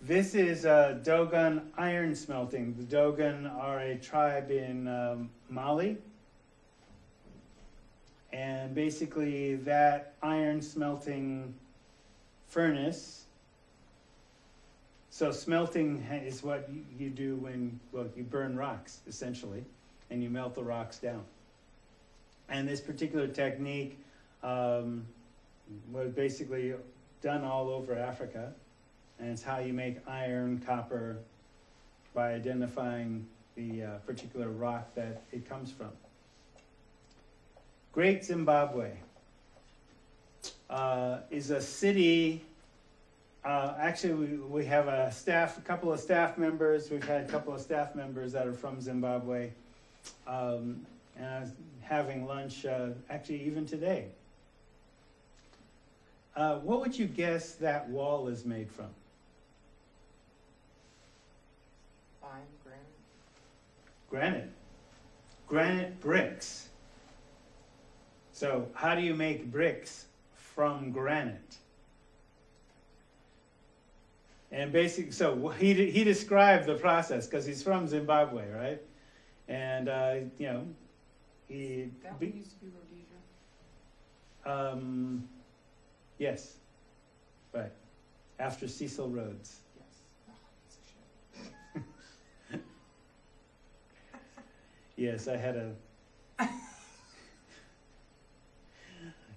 this is uh, Dogon iron smelting. The Dogon are a tribe in um, Mali. And basically, that iron smelting furnace. So, smelting is what you, do when well, you burn rocks, essentially, and you melt the rocks down. And this particular technique um, was basically done all over Africa and it's how you make iron, copper, by identifying the uh, particular rock that it comes from. Great Zimbabwe uh, is a city. Uh, actually, we, we have a staff, a couple of staff members. We've had a couple of staff members that are from Zimbabwe, um, and I was having lunch uh, actually even today. Uh, what would you guess that wall is made from? Fine, granite. Granite. Granite bricks. So, how do you make bricks from granite? And basically, so he, he described the process because he's from Zimbabwe, right? And, uh, you know, he. That be- one used to be Rhodesia. um, yes, right. After Cecil Rhodes. Yes. Oh, piece of shit. Yes, I had a.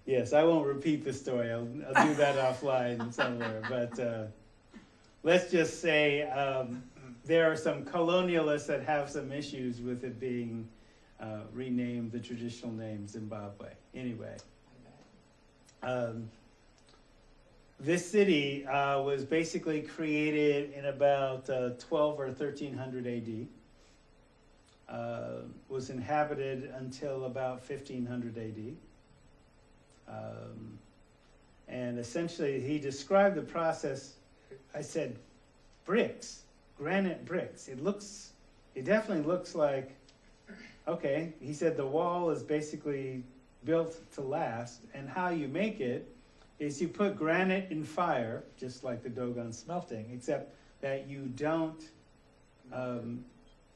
yes, I won't repeat the story. I'll, I'll do that [LAUGHS] offline somewhere. But uh, let's just say um, there are some colonialists that have some issues with it being uh, renamed the traditional name Zimbabwe. Anyway, um, this city uh, was basically created in about uh, 12 or 1300 AD. Uh, was inhabited until about 1500 AD. Um, and essentially, he described the process. I said, bricks, granite bricks. It looks, it definitely looks like, okay. He said the wall is basically built to last, and how you make it is you put granite in fire, just like the Dogon smelting, except that you don't, um,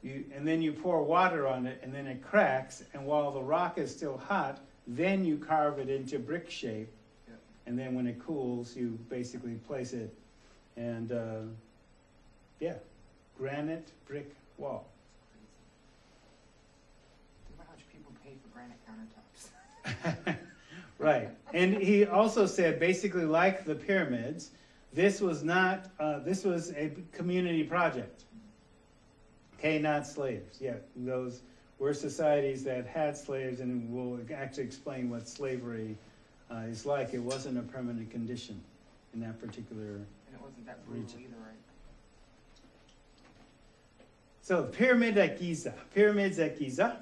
you, and then you pour water on it, and then it cracks, and while the rock is still hot, then you carve it into brick shape, Yep. and then when it cools, you basically place it, and uh, yeah, granite brick wall. Think about how much people pay for granite countertops. [LAUGHS] Right. And he also said basically, like the pyramids, this was not, uh, this was a community project. Okay, not slaves. Yeah, those were societies that had slaves, and we'll actually explain what slavery uh, is like. It wasn't a permanent condition in that particular. And it wasn't that brutal Region. either, right? So, the pyramid at Giza. Pyramids at Giza.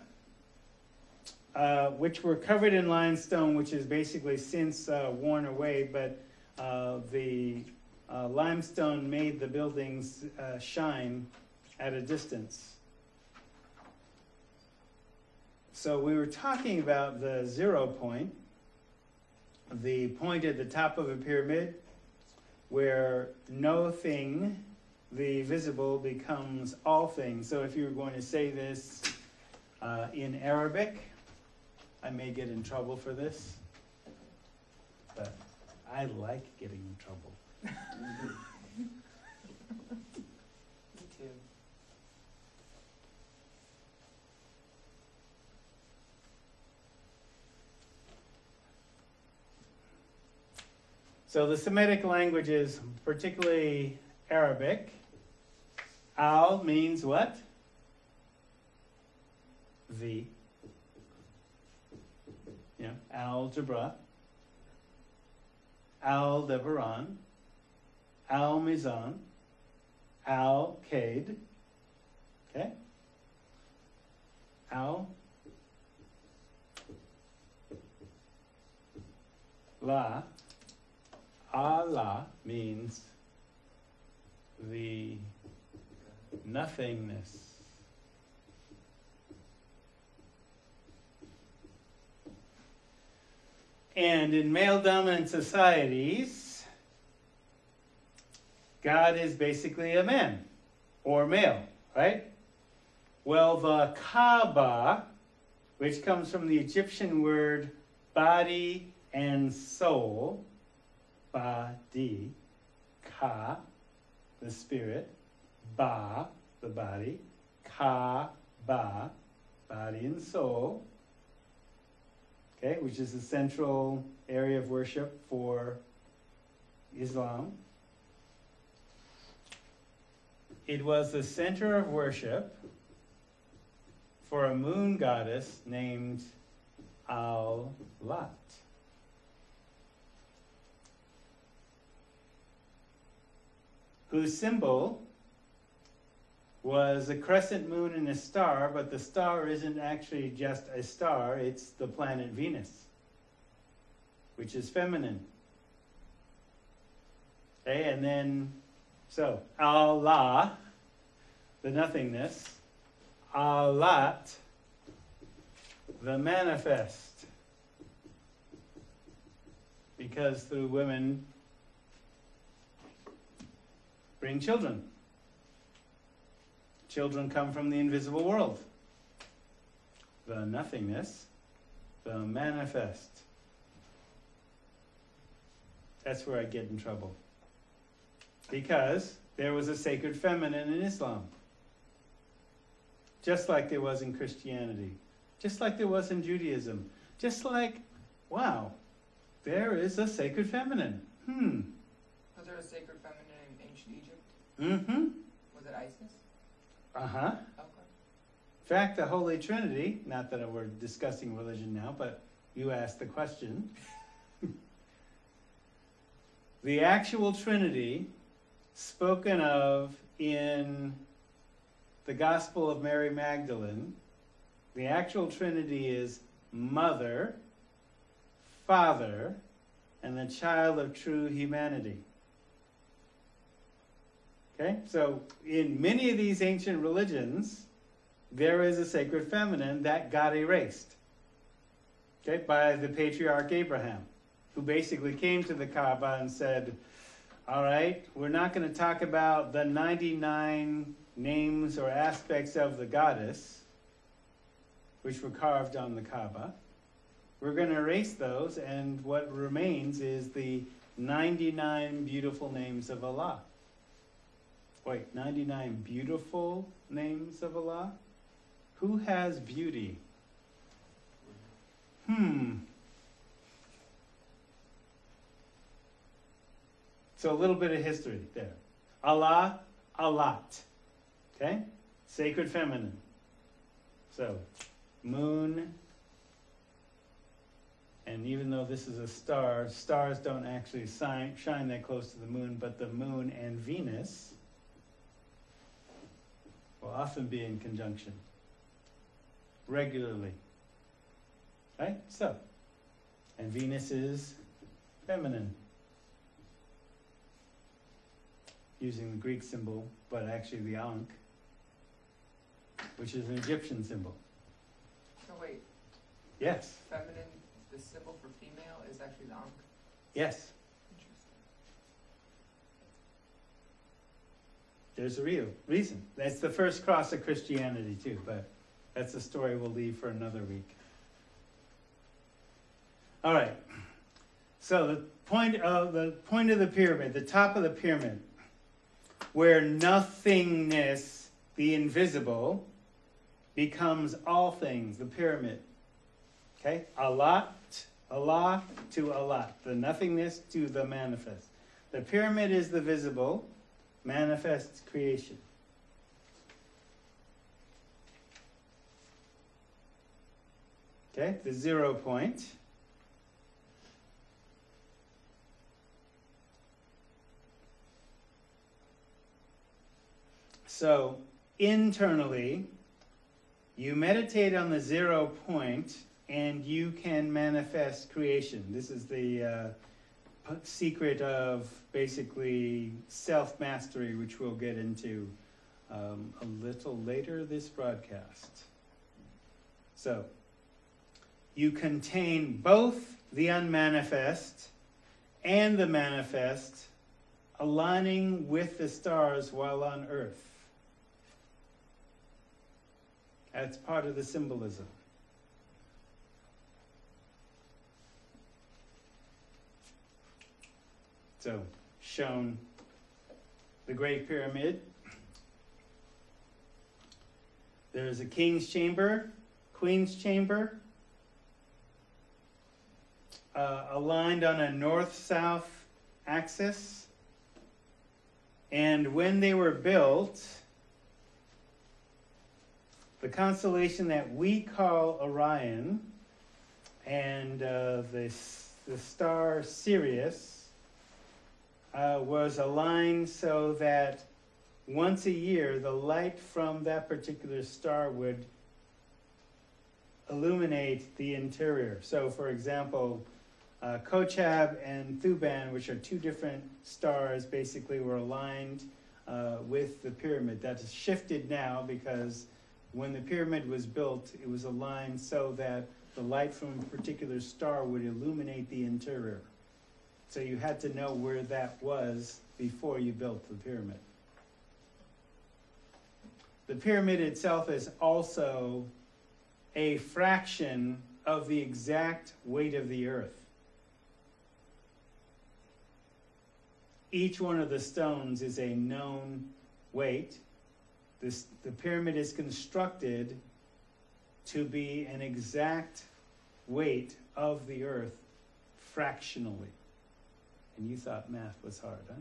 uh, which were covered in limestone, which is basically since uh, worn away, but uh, the uh, limestone made the buildings uh, shine at a distance. So we were talking about the zero point, the point at the top of a pyramid, where no thing, the visible, becomes all things. So if you were going to say this uh, in Arabic, I may get in trouble for this. but I like getting in trouble. [LAUGHS] So the Semitic languages, particularly Arabic, al means what? The. Yeah, algebra. Al Debaran. Al Mizan. Al Cade. Okay? Al. La. Allah means the nothingness. And in male dominant societies, God is basically a man or male, right? Well, the Kaaba, which comes from the Egyptian word body and soul, body, ka, the spirit, ba, the body, ka, ba, body and soul, okay, which is the central area of worship for Islam. It was the center of worship for a moon goddess named Al-Lat. Whose symbol was a crescent moon and a star, but the star isn't actually just a star, it's the planet Venus, which is feminine. Okay, and then, so, Allah, the nothingness, Alat, the manifest. Because through women, bring children. Children come from the invisible world. The nothingness, the manifest. That's where I get in trouble. Because there was a sacred feminine in Islam. Just like there was in Christianity. Just like there was in Judaism. Just like, wow, there is a sacred feminine. Hmm. There a sacred feminine in ancient Egypt? Mm-hmm. Was it Isis? Uh-huh. Okay. In fact, the Holy Trinity, not that we're discussing religion now, but you asked the question. [LAUGHS] the actual Trinity, spoken of in the Gospel of Mary Magdalene, the actual Trinity is Mother, Father, and the child of true humanity. Okay, so in many of these ancient religions, there is a sacred feminine that got erased. Okay, by the patriarch Abraham, who basically came to the Kaaba and said, All right, we're not going to talk about the 99 names or aspects of the goddess, which were carved on the Kaaba. We're going to erase those, and what remains is the 99 beautiful names of Allah. Wait, 99 beautiful names of Allah? Who has beauty? Hmm. So a little bit of history there. Allah, Alat. Okay? Sacred feminine. So, moon. And even though this is a star, stars don't actually shine, shine that close to the moon, but the moon and Venus will often be in conjunction regularly. Right? So, and Venus is feminine. Using the Greek symbol, but actually the Ankh, which is an Egyptian symbol. So wait, Yes, feminine, the symbol for female is actually the Ankh? yes, Interesting. There's a real reason. That's the first cross of Christianity, too, but that's a story we'll leave for another week. All right. So the point of the point of the pyramid, the top of the pyramid, where nothingness, the invisible, becomes all things, the pyramid. Okay? A lot, a lot to a lot. The nothingness to the manifest. The pyramid is the visible, manifests creation. Okay, the zero point. So, internally, you meditate on the zero point and you can manifest creation. This is the uh, secret of basically self mastery, which we'll get into um, a little later this broadcast. So, you contain both the unmanifest and the manifest, aligning with the stars while on earth. That's part of the symbolism. So, shown the Great Pyramid. There's a king's chamber, queen's chamber, uh, aligned on a north south axis. And when they were built, the constellation that we call Orion and uh, the, the star Sirius uh, was aligned so that once a year the light from that particular star would illuminate the interior. So, for example, uh, Kochab and Thuban, which are two different stars, basically were aligned uh, with the pyramid. That has shifted now because when the pyramid was built, it was aligned so that the light from a particular star would illuminate the interior. So you had to know where that was before you built the pyramid. The pyramid itself is also a fraction of the exact weight of the earth. Each one of the stones is a known weight. This, the pyramid is constructed to be an exact weight of the earth fractionally. And you thought math was hard, huh?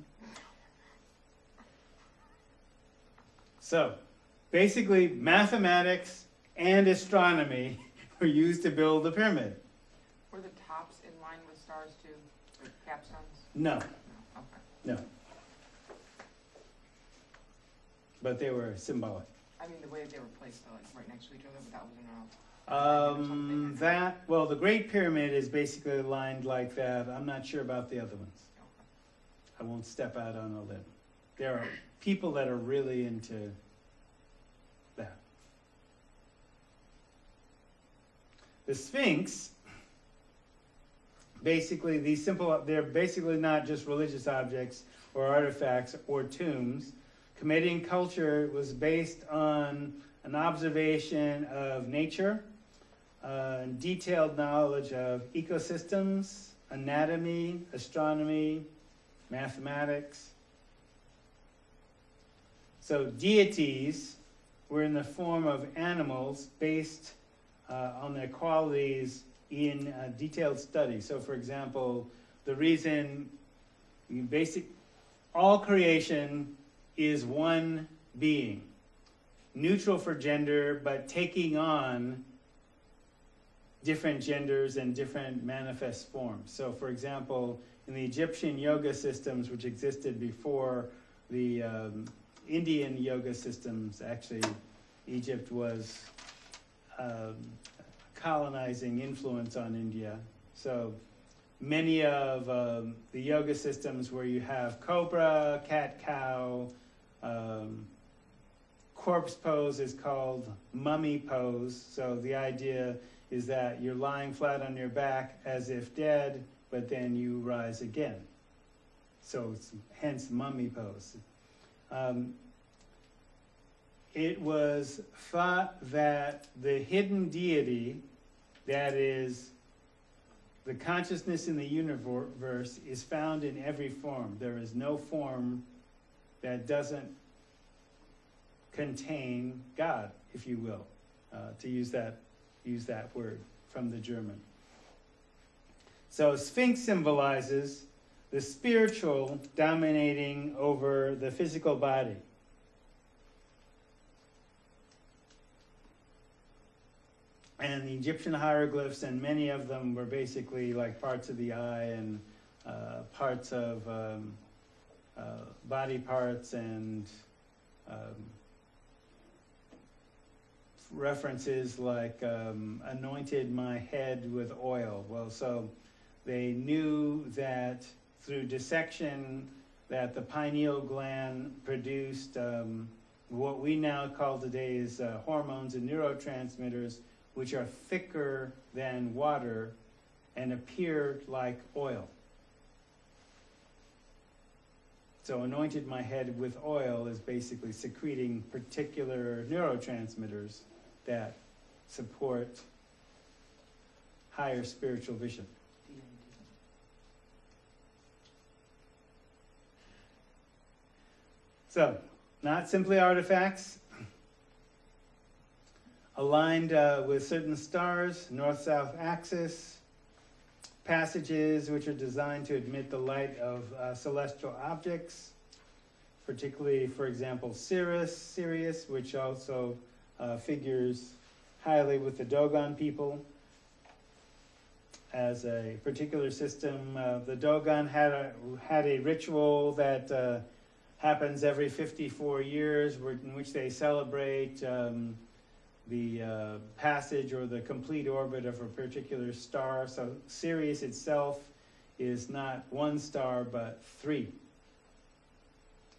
So, basically, mathematics and astronomy [LAUGHS] were used to build the pyramid. Were the tops in line with stars too, or capstones? No, No, okay. no. But they were symbolic. I mean, the way they were placed, though, like right next to each other, but that wasn't enough. Um, that, well, the Great Pyramid is basically aligned like that. I'm not sure about the other ones. I won't step out on a limb. There are people that are really into that. The Sphinx, basically, these simple, they're basically not just religious objects or artifacts or tombs. Comedian culture was based on an observation of nature, uh, detailed knowledge of ecosystems, anatomy, astronomy, mathematics. So deities were in the form of animals based uh, on their qualities in uh, detailed study. So, for example, the reason basic all creation is one being, neutral for gender, but taking on different genders and different manifest forms. So, for example, in the Egyptian yoga systems, which existed before the um, Indian yoga systems, actually, Egypt was um, colonizing influence on India. So, many of um, the yoga systems where you have cobra, cat cow, um, corpse pose is called mummy pose. So the idea is that you're lying flat on your back as if dead, but then you rise again. So hence mummy pose. Um, it was thought that the hidden deity that is the consciousness in the universe is found in every form. There is no form that doesn't contain God, if you will, uh, to use that use that word from the German. So Sphinx symbolizes the spiritual dominating over the physical body. And the Egyptian hieroglyphs, and many of them were basically like parts of the eye and uh, parts of um, uh, body parts and um, references like um, anointed my head with oil. Well, so they knew that through dissection that the pineal gland produced um, what we now call today is uh, hormones and neurotransmitters, which are thicker than water and appear like oil. So, anointed my head with oil is basically secreting particular neurotransmitters that support higher spiritual vision. So, not simply artifacts, aligned uh, with certain stars, north south axis, passages which are designed to admit the light of uh, celestial objects, particularly, for example, Sirius, Sirius which also uh, figures highly with the Dogon people as a particular system. Uh, the Dogon had a, had a ritual that uh, happens every 54 years in which they celebrate um, the uh, passage or the complete orbit of a particular star. So Sirius itself is not one star but three.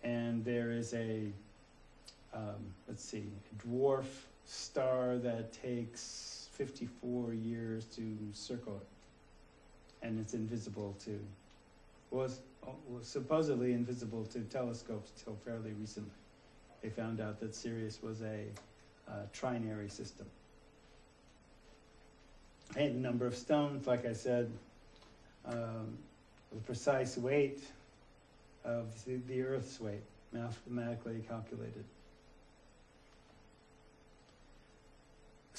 And there is a, um, let's see, dwarf star that takes 54 years to circle it. And it's invisible to, was, was supposedly invisible to telescopes till fairly recently. They found out that Sirius was a uh, trinary system. And number of stones, like I said, um, the precise weight of the, the Earth's weight, mathematically calculated.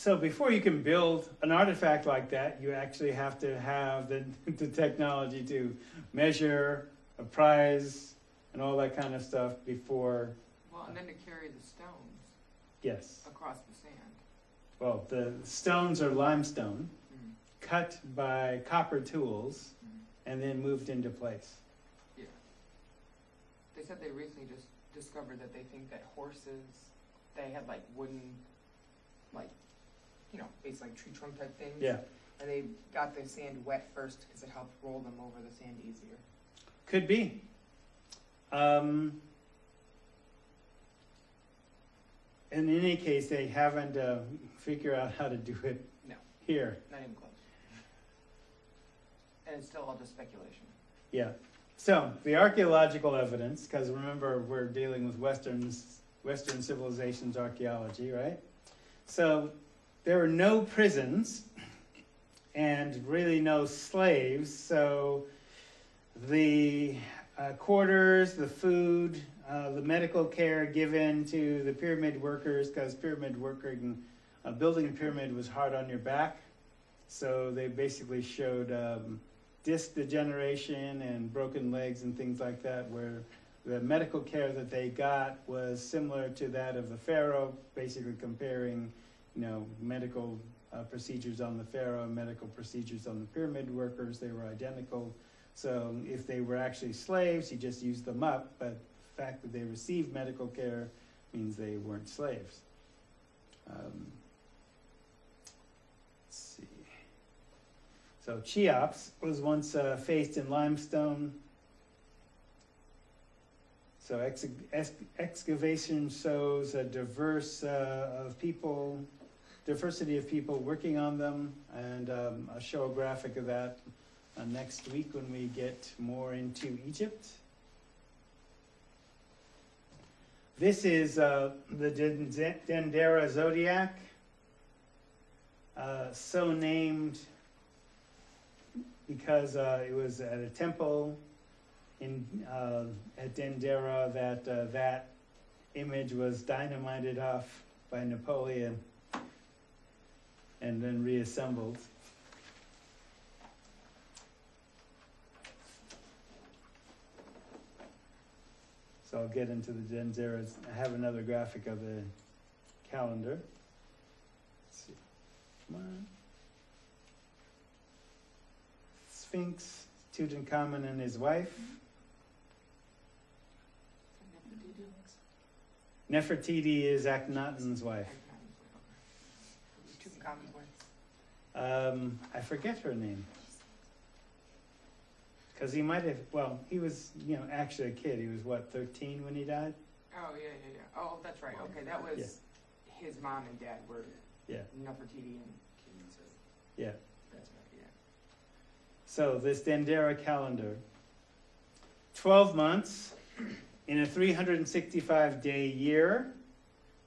So before you can build an artifact like that, you actually have to have the, [LAUGHS] the technology to measure, apprise, and all that kind of stuff before, Well, and then to carry the stones yes. across the sand. Well, the stones are limestone, Mhm. cut by copper tools, Mhm. and then moved into place. Yeah. They said they recently just discovered that they think that horses, they had like wooden, like, you know, basically like tree trunk type things. Yeah, And they got the sand wet first because it helped roll them over the sand easier. could be. Um, in any case, they haven't uh, figured out how to do it No. here. Not even close. And it's still all just speculation. Yeah. So the archaeological evidence, because remember we're dealing with Western's Western civilizations archaeology, right? So there are no prisons and really no slaves. So the uh, quarters, the food, uh, the medical care given to the pyramid workers, because pyramid working, uh, building a pyramid was hard on your back. So they basically showed um, disc degeneration and broken legs and things like that, where the medical care that they got was similar to that of the pharaoh, basically comparing, you know, medical uh, procedures on the pharaoh, medical procedures on the pyramid workers. They were identical. So if they were actually slaves, he just used them up. But the fact that they received medical care means they weren't slaves. Um, let's see. So Cheops was once uh, faced in limestone. So ex- ex- excavation shows a diverse uh, of people, diversity of people working on them, and um, I'll show a graphic of that uh, next week when we get more into Egypt. This is uh, the Dendera zodiac, uh, so named because uh, it was at a temple in uh, at Dendera that uh, that image was dynamited off by Napoleon and then reassembled. So I'll get into the Denderas. I have another graphic of the calendar. Let's see. Come on. Sphinx, Tutankhamun and his wife. Nefertiti is Akhenaten's wife. Um, I forget her name. Because he might have, well, he was, you know, actually a kid. He was, what, 13 when he died? Oh, yeah, yeah, yeah. Oh, that's right. Okay, that was Yeah. his mom and dad were Yeah. Nefertiti and Yeah. that's right, yeah. So this Dendera calendar, 12 months in a 365 day year,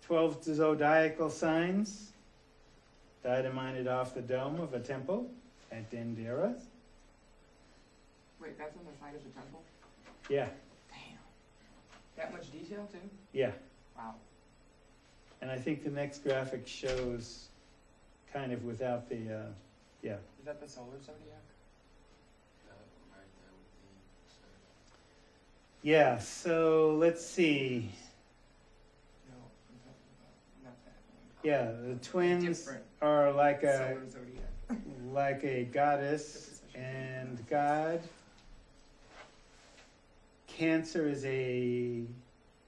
12 zodiacal signs, dynamited off the dome of a temple at Dendera. Wait, that's on the side of the temple? Yeah, Damn. That much detail too? yeah. Wow. And I think the next graphic shows kind of without the, uh, yeah. Is that the solar zodiac? Yeah, so let's see. No, I'm talking about not that one. Yeah, the twins Different are like a like a goddess and god. Cancer is a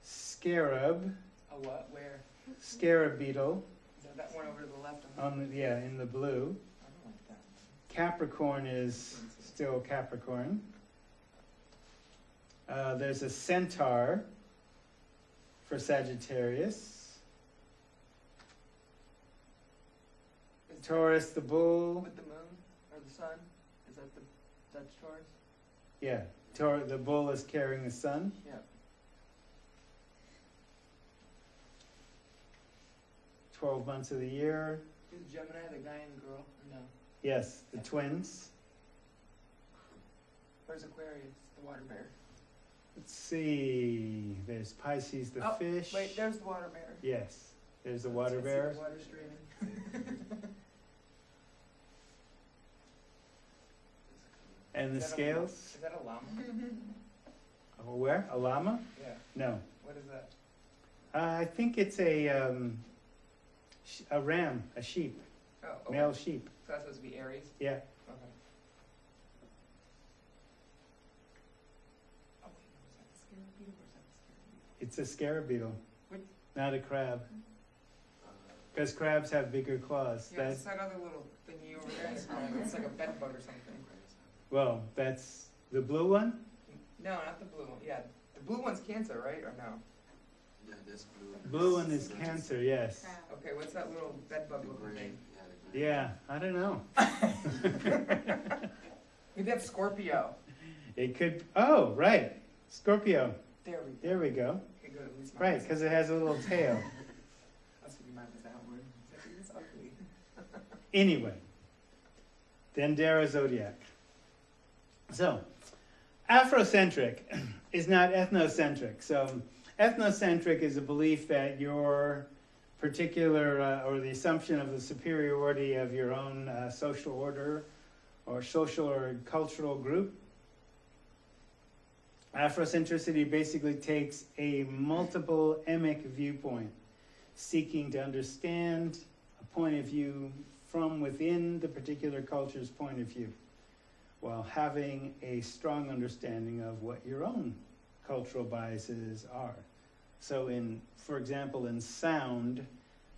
scarab, A what? Where? scarab beetle. That one over to the left? On the, the, yeah, in the blue. I don't like that. Capricorn is still Capricorn. Uh, there's a centaur for Sagittarius. Taurus, the bull. With the moon or the sun? Is that the Dutch Taurus? Yeah, Tor- the bull is carrying the sun. Yeah. Twelve months of the year. Is Gemini the guy and the girl? Or no. Yes, the twins. Where's Aquarius, the water bear? Let's see. There's Pisces, the Oh, fish. Wait, there's the water bear. Yes, there's the water bear. The water streaming. [LAUGHS] And the Is that a- scales. Is that a llama? [LAUGHS] Oh, where? A llama? Yeah. No. What is that? Uh, I think it's a um, sh- a ram, a sheep, Oh, okay. male sheep. So that's supposed to be Aries? Yeah. Okay. Oh, wait, no, is that the scarab beetle or is that the scarab beetle? It's a scarab beetle, What? not a crab. Because crabs have bigger claws. Yeah, That's it's that other little thingy over there. It's like a bed bug or something. Well, that's the blue one. No, not the blue one. Yeah, the blue one's cancer, right? Or no? Yeah, that's blue. Blue one is cancer. Yes. Okay, what's that little bed bug The looking thing? yeah. Yeah, I don't know. [LAUGHS] Maybe that's Scorpio. It could. Oh, right. Scorpio. There we go. There we go. Okay, good. At least mine Right, was- because it has a little tail. [LAUGHS] That's what you meant with that word. It's ugly. [LAUGHS] Anyway, Dendera zodiac. So, Afrocentric [CLEARS THROAT] is not ethnocentric. So, ethnocentric is a belief that your particular uh, or the assumption of the superiority of your own uh, social order or social or cultural group. Afrocentricity basically takes a multiple emic viewpoint, seeking to understand a point of view from within the particular culture's point of view, while having a strong understanding of what your own cultural biases are. So, in, for example, in sound,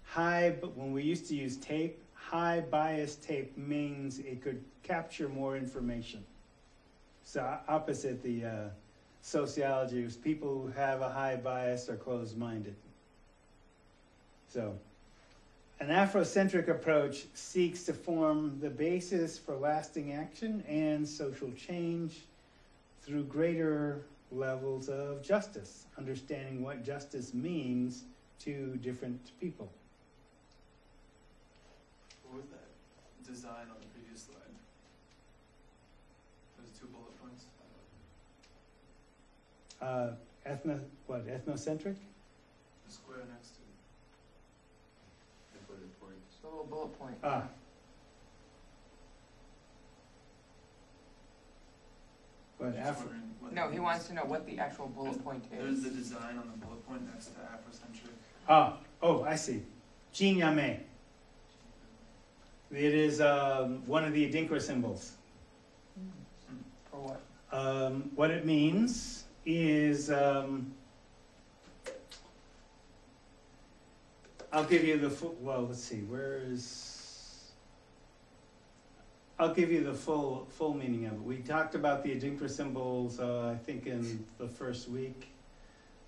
high, but when we used to use tape, high bias tape means it could capture more information. So, opposite the uh, sociology, people who have a high bias are closed minded. So, an Afrocentric approach seeks to form the basis for lasting action and social change through greater levels of justice, understanding what justice means to different people. What was that design on the previous slide? Those two bullet points? Uh, ethno, what, ethnocentric? The square next bullet. Just a little bullet point. Ah. But Just Afro, wondering what No, that he means. wants to know what the actual bullet point is. There's is. the design on the bullet point next to Afrocentric. ah, oh, I see. Gye Nyame. It is um, one of the Adinkra symbols. For what? Um, what it means is, um, I'll give you the full, well, let's see, where is, I'll give you the full, full meaning of it. We talked about the Adinkra symbols, uh, I think in the first week,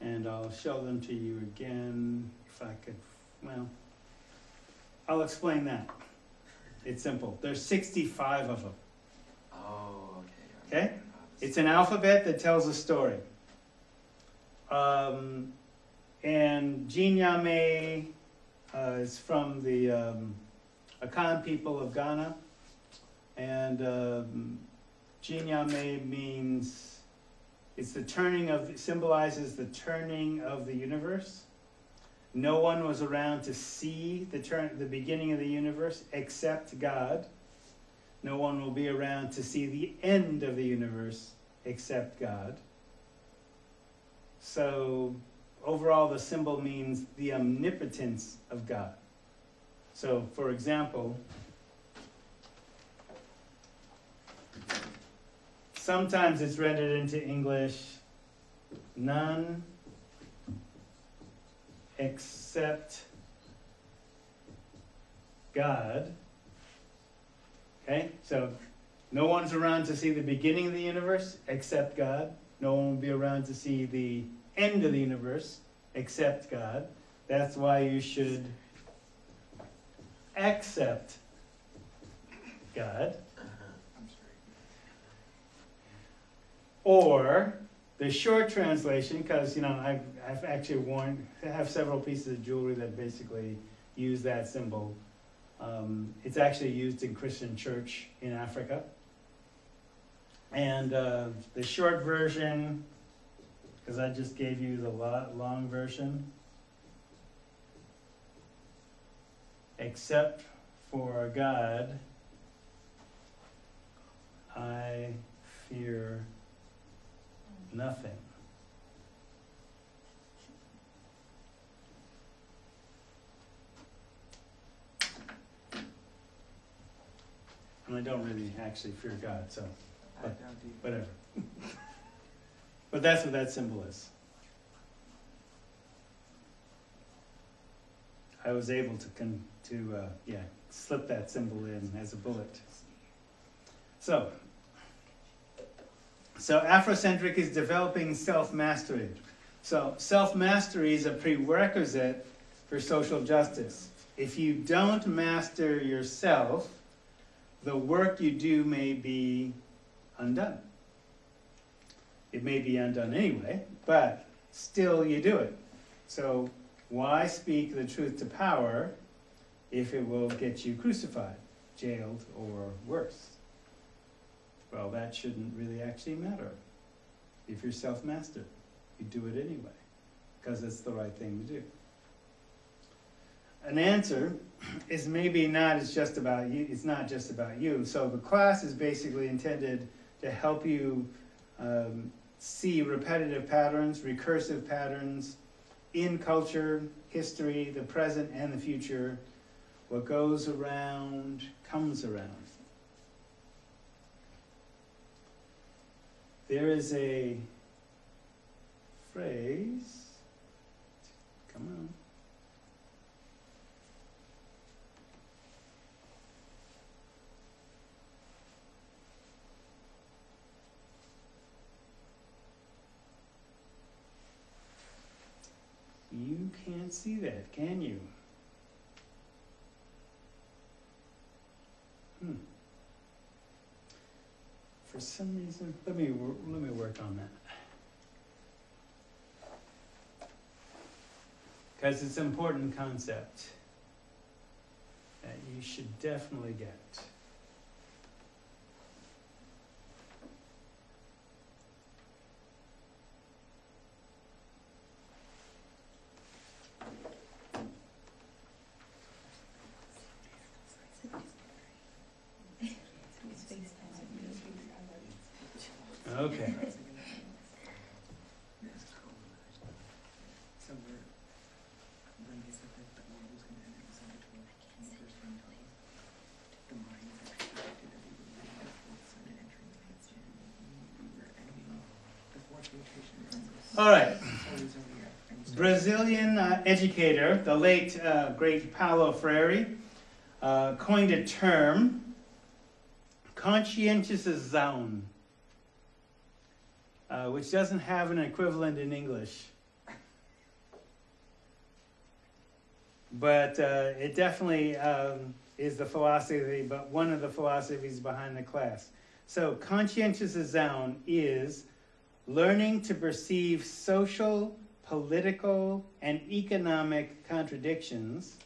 and I'll show them to you again, if I could, well, I'll explain that. It's simple. There's sixty-five of them. Oh, okay. Okay. okay. It's an alphabet that tells a story. Um, and Gye Nyame uh, is from the um, Akan people of Ghana. And um, Gye Nyame means it's the turning of, symbolizes the turning of the universe. No one was around to see the turn, the beginning of the universe except God. No one will be around to see the end of the universe except God. So, overall, the symbol means the omnipotence of God. So, for example, sometimes it's rendered into English none except God. Okay, so no one's around to see the beginning of the universe except God. No one will be around to see the end of the universe except God. That's why you should accept God. Or the short translation, because you know I've, I've actually worn, I have several pieces of jewelry that basically use that symbol. Um, it's actually used in Christian church in Africa. And uh, the short version, because I just gave you the lo- long version, except for God, I fear nothing. And I don't really actually fear God, so you. whatever. [LAUGHS] but that's what that symbol is. I was able to con- to uh, yeah slip that symbol in as a bullet. So, so Afrocentric is developing self-mastery. So self-mastery is a prerequisite for social justice. If you don't master yourself, the work you do may be undone. It may be undone anyway, but still you do it. So why speak the truth to power if it will get you crucified, jailed, or worse? Well, that shouldn't really actually matter. If you're self-mastered, you do it anyway, because it's the right thing to do. An answer is maybe not it's just about you it's not just about you so the class is basically intended to help you um, see repetitive patterns recursive patterns in culture history the present and the future. What goes around comes around. There is a phrase come on You can't see that, can you? Hmm. For some reason, let me let me work on that. Because it's an important concept that you should definitely get. Okay. So we're, when they said that the world was gonna end at December twelfth, when the first one died, the minds actually predicted that we would live the fourth sun and entering the fifth sun. We were ending the fourth rotation runs us. All right. Brazilian uh, educator, the late uh, great Paulo Freire, uh, coined a term, conscientização, uh, which doesn't have an equivalent in English. But uh, it definitely um, is the philosophy, but one of the philosophies behind the class. So, conscientização is learning to perceive social, political, and economic contradictions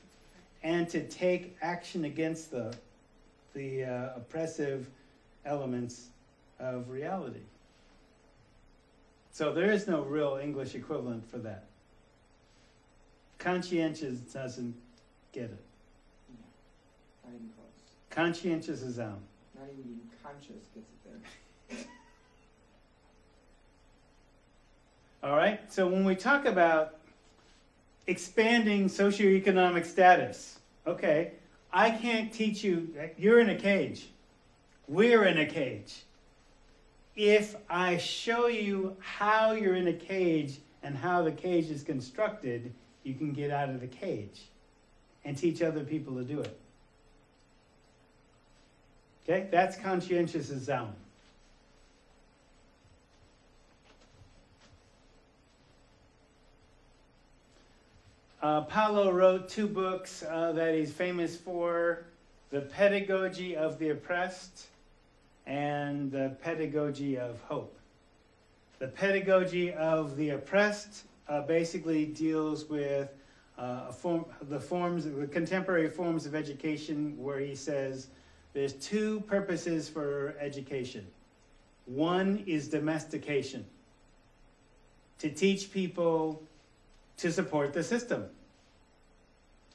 and to take action against the, the uh, oppressive elements of reality. So there is no real English equivalent for that. Conscientious doesn't get it. Not even close. Conscientious is out. Not even being conscious gets it All right? So when we talk about expanding socioeconomic status, okay, I can't teach you, you're in a cage. We're in a cage. If I show you how you're in a cage and how the cage is constructed, you can get out of the cage and teach other people to do it. Okay? That's conscientização. Uh, Paulo wrote two books uh, that he's famous for The Pedagogy of the Oppressed and The Pedagogy of Hope. The Pedagogy of the Oppressed uh, basically deals with uh, form, the forms, the contemporary forms of education, where he says there's two purposes for education. One is domestication, to teach people to support the system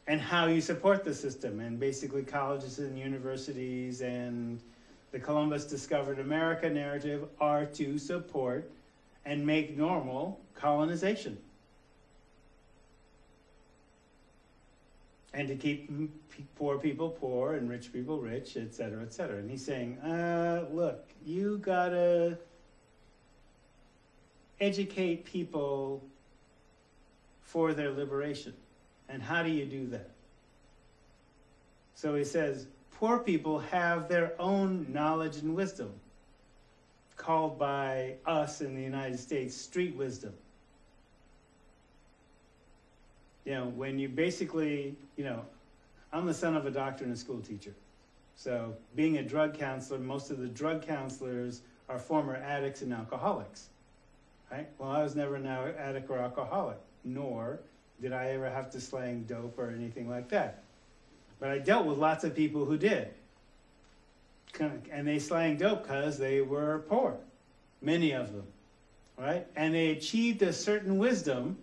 and how you support the system. And basically, colleges and universities and the Columbus discovered America narrative are to support and make normal colonization. And to keep poor people poor and rich people rich, et cetera, et cetera. And he's saying, uh, look, you gotta educate people for their liberation. And how do you do that? So he says, poor people have their own knowledge and wisdom, called by us in the United States street wisdom. You know, when you basically, you know, I'm the son of a doctor and a school teacher. So, being a drug counselor, most of the drug counselors are former addicts and alcoholics. Right? Well, I was never an addict or alcoholic, nor did I ever have to slang dope or anything like that. But I dealt with lots of people who did. And they slang dope because they were poor, many of them. Right? And they achieved a certain wisdom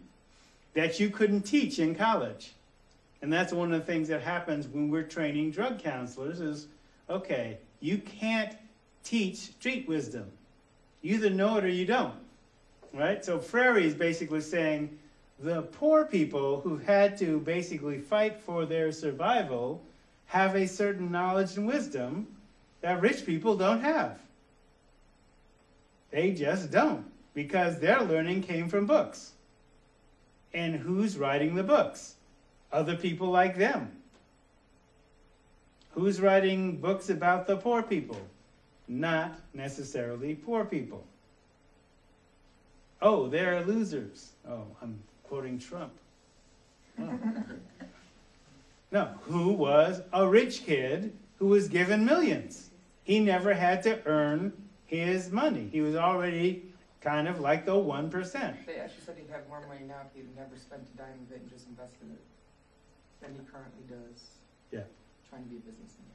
that you couldn't teach in college. And that's one of the things that happens when we're training drug counselors is okay, you can't teach street wisdom. You either know it or you don't. Right? So Freire is basically saying the poor people who had to basically fight for their survival have a certain knowledge and wisdom that rich people don't have. They just don't because their learning came from books. And who's writing the books? Other people like them. Who's writing books about the poor people? Not necessarily poor people. Oh, they're losers. Oh, I'm quoting Trump. Oh. No, who was a rich kid who was given millions. He never had to earn his money. He was already kind of like the 1%. They actually said he'd have more money now if he'd never spent a dime of it and just invested it than he currently does. Yeah. Trying to be a businessman.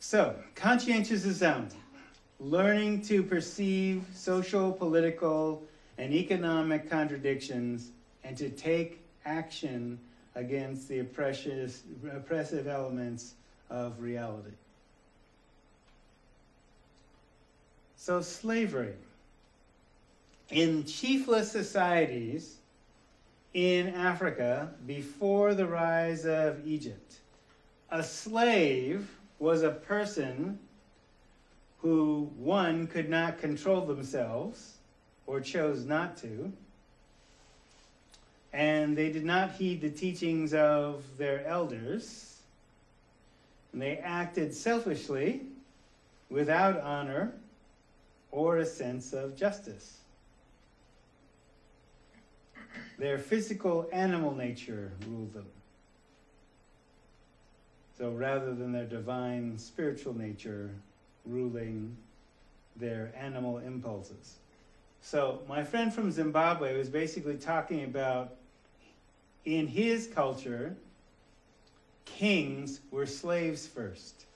So, conscientização. Learning to perceive social, political, and economic contradictions and to take action against the oppressive, elements of reality. So, slavery. In chiefless societies in Africa before the rise of Egypt, a slave was a person who, one, could not control themselves or chose not to, and they did not heed the teachings of their elders, and they acted selfishly without honor or a sense of justice. Their physical animal nature ruled them. So rather than their divine spiritual nature ruling their animal impulses. So my friend from Zimbabwe was basically talking about in his culture, kings were slaves first.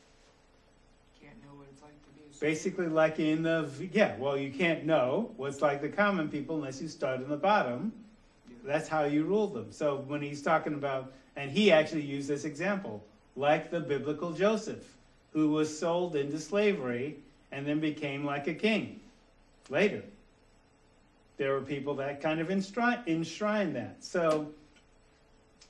Can't know what it's like to be. Basically, like in the yeah, well, you can't know what's like the common people unless you start in the bottom. That's how you rule them. So when he's talking about, and he actually used this example, like the biblical Joseph, who was sold into slavery and then became like a king later. There were people that kind of enshrine, that. So,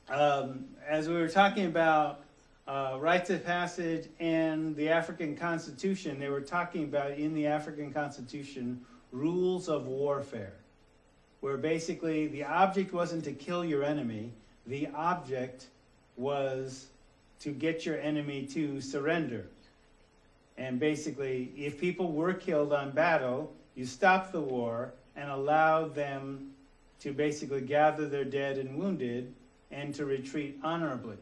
um, as we were talking about uh, rites of passage and the African Constitution, they were talking about in the African Constitution rules of warfare, where basically the object wasn't to kill your enemy, the object was to get your enemy to surrender. And basically, if people were killed on battle, you stopped the war and allowed them to basically gather their dead and wounded and to retreat honorably.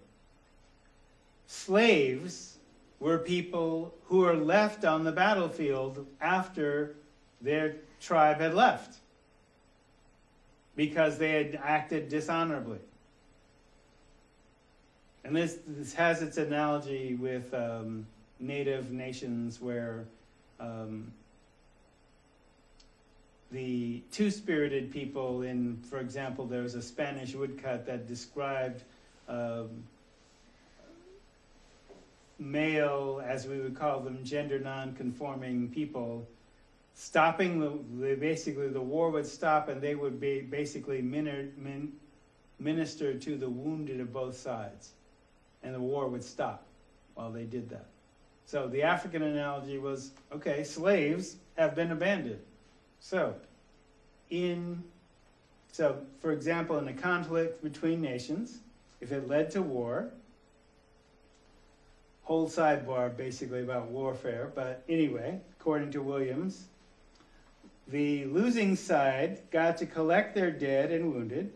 Slaves were people who were left on the battlefield after their tribe had left because they had acted dishonorably. And this, this has its analogy with um, native nations where um, the two spirited people, in, for example, there was a Spanish woodcut that described um, male, as we would call them, gender non conforming people. Stopping the, the, basically the war would stop and they would be basically min, min, minister to the wounded of both sides and the war would stop while they did that. So the African analogy was okay, slaves have been abandoned. So, in so for example, in a conflict between nations, if it led to war, whole sidebar basically about warfare, but anyway, according to Williams, the losing side got to collect their dead and wounded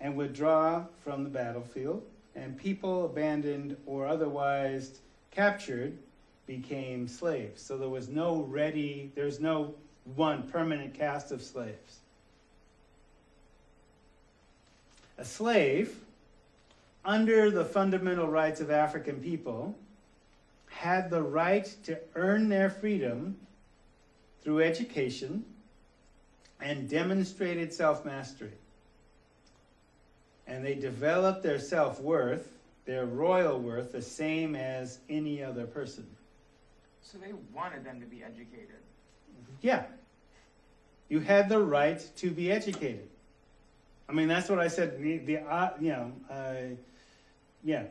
and withdraw from the battlefield and people abandoned or otherwise captured became slaves. So there was no ready, there's no one permanent caste of slaves. A slave, under the fundamental rights of African people, had the right to earn their freedom through education and demonstrated self mastery and they developed their self worth, their royal worth, the same as any other person. So they wanted them to be educated. Yeah. You had the right to be educated. I mean, that's what I said. The, the uh, you know, uh, yeah,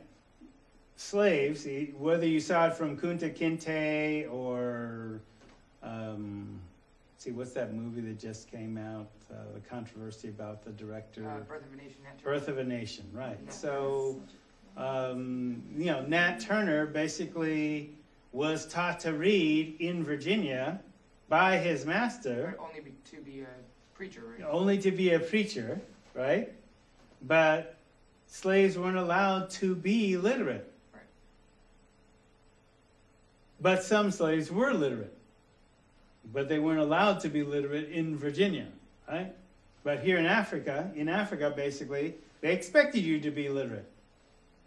slaves. Whether you saw it from Kunta Kinte or, um, see, what's that movie that just came out? Uh, the controversy about the director. Uh, Birth of a Nation. Nat Birth of a Nation, right. Yeah. So, um, you know, Nat Turner basically was taught to read in Virginia by his master. Only be, to be a preacher, right? Only to be a preacher, right? But slaves weren't allowed to be literate. Right. But some slaves were literate. But they weren't allowed to be literate in Virginia right? But here in Africa, in Africa, basically, they expected you to be literate.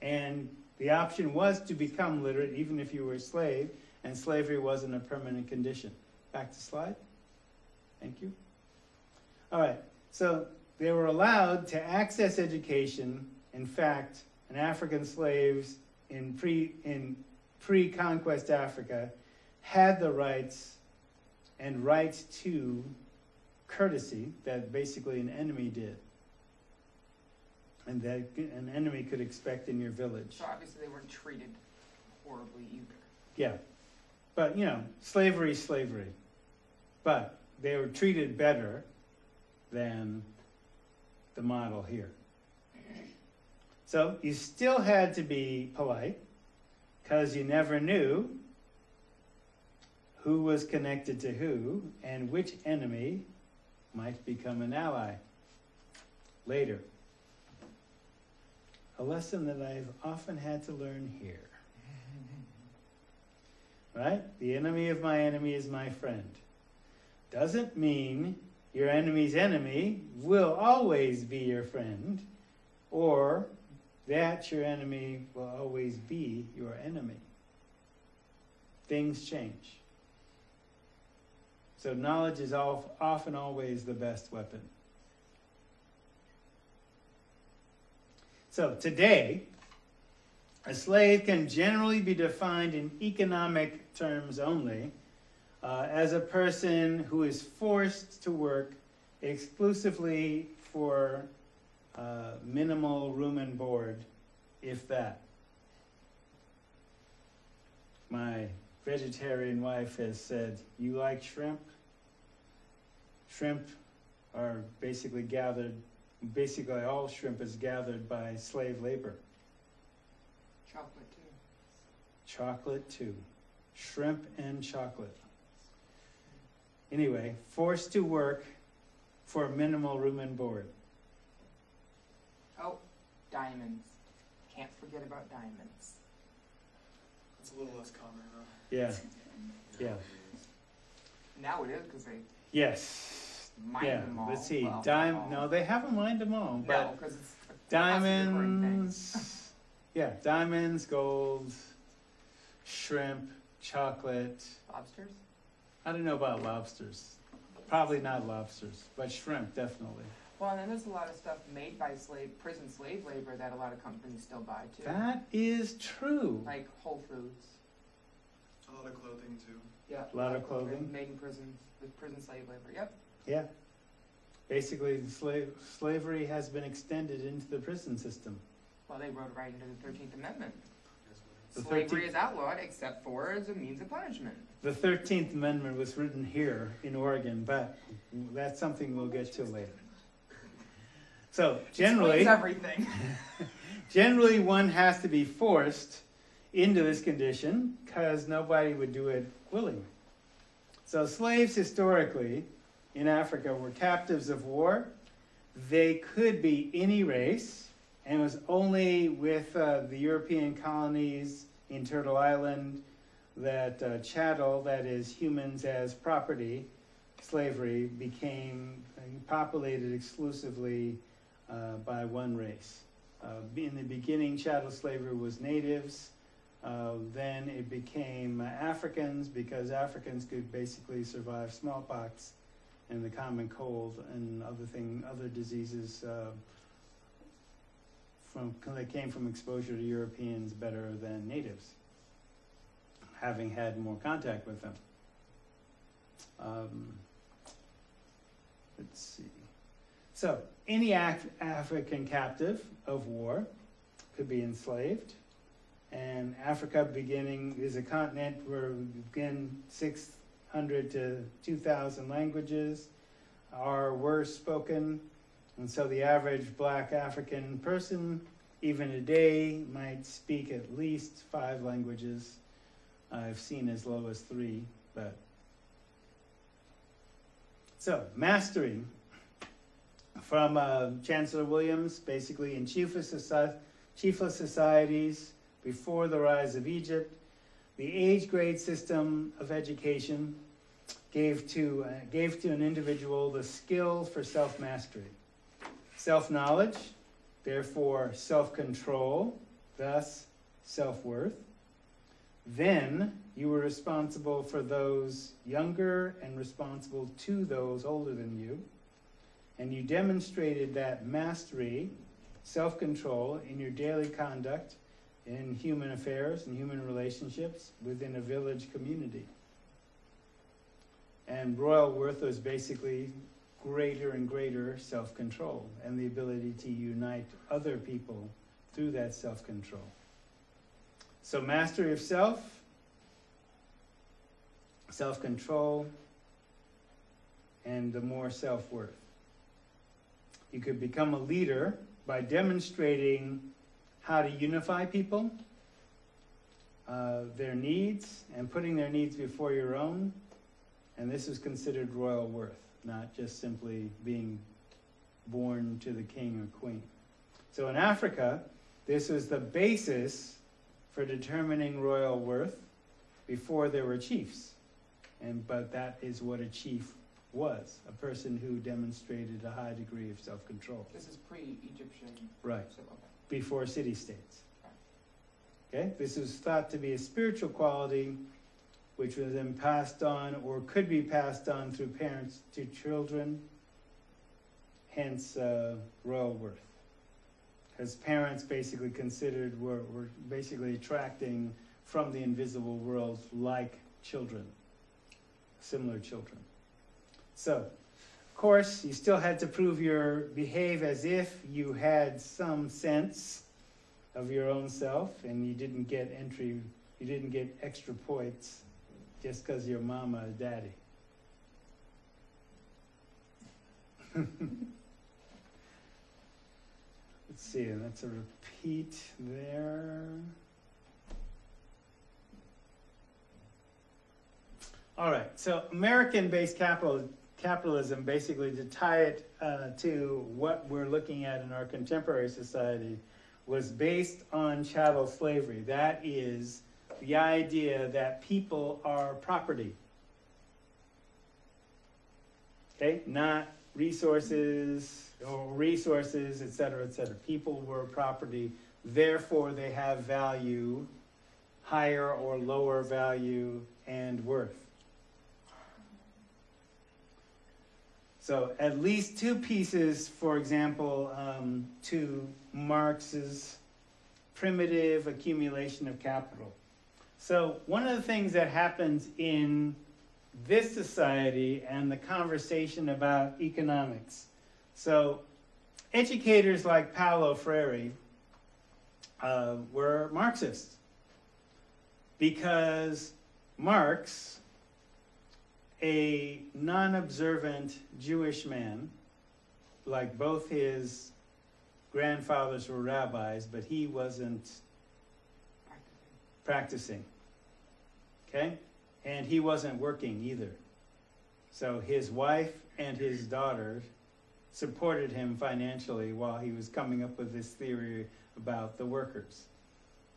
And the option was to become literate even if you were a slave, and slavery wasn't a permanent condition. Back to slide. Thank you. All right, so they were allowed to access education. In fact, an African slaves in pre in pre-conquest Africa had the rights and rights to courtesy that basically an enemy did. And that an enemy could expect in your village. So obviously they weren't treated horribly either. Yeah. But, you know, slavery, is slavery. But they were treated better than the model here. So you still had to be polite because you never knew who was connected to who and which enemy might become an ally later. A lesson that I've often had to learn here. [LAUGHS] Right? The enemy of my enemy is my friend. Doesn't mean your enemy's enemy will always be your friend, or that your enemy will always be your enemy. Things change. So, knowledge is often always the best weapon. So, today, a slave can generally be defined in economic terms only uh, as a person who is forced to work exclusively for uh, minimal room and board, if that. My vegetarian wife has said, You like shrimp? Shrimp are basically gathered, basically, all shrimp is gathered by slave labor. Chocolate too. Chocolate too. Shrimp and chocolate. Anyway, forced to work for minimal room and board. Oh, diamonds. Can't forget about diamonds. It's a little less common, huh? Yeah. Yeah. Now it is because they Yes. mine Yeah. them all. Let's see. Well, Dime. No, they haven't mined them all, No, but because it's a constantly recurring thing. diamonds. yeah, diamonds, gold, shrimp, chocolate. Lobsters? I don't know about lobsters. Probably not lobsters, but shrimp definitely. Well, and then there's a lot of stuff made by slave prison slave labor that a lot of companies still buy too. That is true. like Whole Foods. A lot of clothing too. Yeah. A lot of clothing. made in prisons with prison slave labor. Yep. Yeah. Basically, slave, slavery has been extended into the prison system. Well, they wrote right into the Thirteenth Amendment. The Slavery 13th is outlawed except for as a means of punishment. The Thirteenth Amendment was written here in Oregon, but that's something we'll get to later. So generally, everything. [LAUGHS] generally one has to be forced into this condition because nobody would do it willingly. So slaves historically in Africa were captives of war. They could be any race, and it was only with uh, the European colonies in Turtle Island that uh, chattel, that is humans as property, slavery, became uh, populated exclusively uh, by one race. Uh, in the beginning, chattel slavery was natives. Uh, then it became Africans because Africans could basically survive smallpox and the common cold and other thing, other diseases uh, from that came from exposure to Europeans better than natives, having had more contact with them. Um, let's see. So, any Af- African captive of war could be enslaved. And Africa beginning is a continent where again 600 to 2,000 languages are were spoken, and so the average black African person, even today, might speak at least five languages. I've seen as low as three, but. So mastering. From uh, Chancellor Williams, basically in chiefless, chiefless societies before the rise of Egypt, the age grade system of education gave to, uh, gave to an individual the skill for self mastery, self knowledge, therefore self control, thus self worth. Then you were responsible for those younger and responsible to those older than you. And you demonstrated that mastery, self control in your daily conduct in human affairs and human relationships within a village community. And royal worth was basically greater and greater self control and the ability to unite other people through that self control. So, mastery of self, self control, and the more self worth. You could become a leader by demonstrating how to unify people, uh, their needs, and putting their needs before your own. And this is considered royal worth, not just simply being born to the king or queen. So in Africa, this was the basis for determining royal worth before there were chiefs. And but that is what a chief was, a person who demonstrated a high degree of self-control. This is pre-Egyptian. Right. So, okay. before city states. Okay, this is thought to be a spiritual quality which was then passed on or could be passed on through parents to children, hence uh, royal worth. As parents basically considered were, were basically attracting from the invisible world like children, similar children. So, of course, you still had to prove your behave as if you had some sense of your own self, and you didn't get entry, you didn't get extra points just because you're mama or daddy. [LAUGHS] Let's see, that's a repeat there. All right, so American-based capital, capitalism, basically to tie it uh, to what we're looking at in our contemporary society, was based on chattel slavery. That is the idea that people are property. Okay, not resources or resources, et cetera, et cetera. People were property, therefore they have value, higher or lower value and worth. So at least two pieces, for example, um, to Marx's primitive accumulation of capital. So one of the things that happens in this society and the conversation about economics. So educators like Paulo Freire uh, were Marxists because Marx a non observant Jewish man, like both his grandfathers were rabbis, but he wasn't practicing. Okay? And he wasn't working either. So his wife and his daughter supported him financially while he was coming up with this theory about the workers.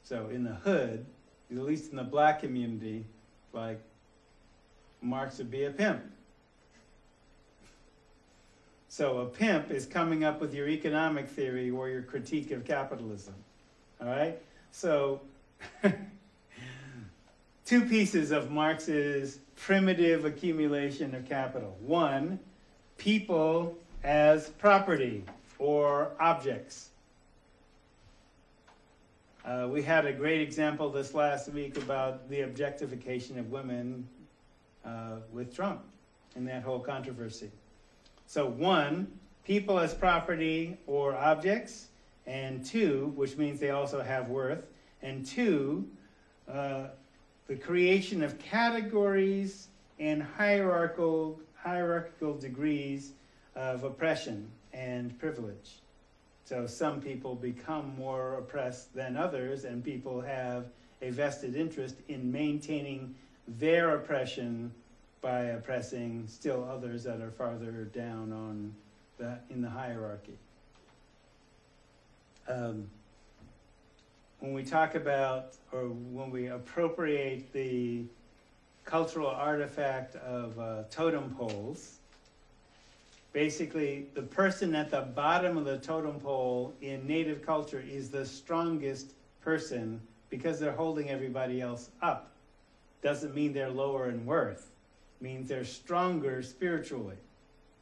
So in the hood, at least in the black community, like Marx would be a pimp. So a pimp is coming up with your economic theory or your critique of capitalism. All right? So [LAUGHS] two pieces of Marx's primitive accumulation of capital. One, people as property or objects. Uh, we had a great example this last week about the objectification of women uh, with Trump and that whole controversy. So, one, people as property or objects, and two, which means they also have worth, and two, uh, the creation of categories and hierarchical, hierarchical degrees of oppression and privilege. So some people become more oppressed than others, and people have a vested interest in maintaining their oppression by oppressing still others that are farther down on the in the hierarchy. Um, when we talk about or when we appropriate the cultural artifact of uh, totem poles, basically the person at the bottom of the totem pole in native culture is the strongest person because they're holding everybody else up. Doesn't mean they're lower in worth, means they're stronger spiritually.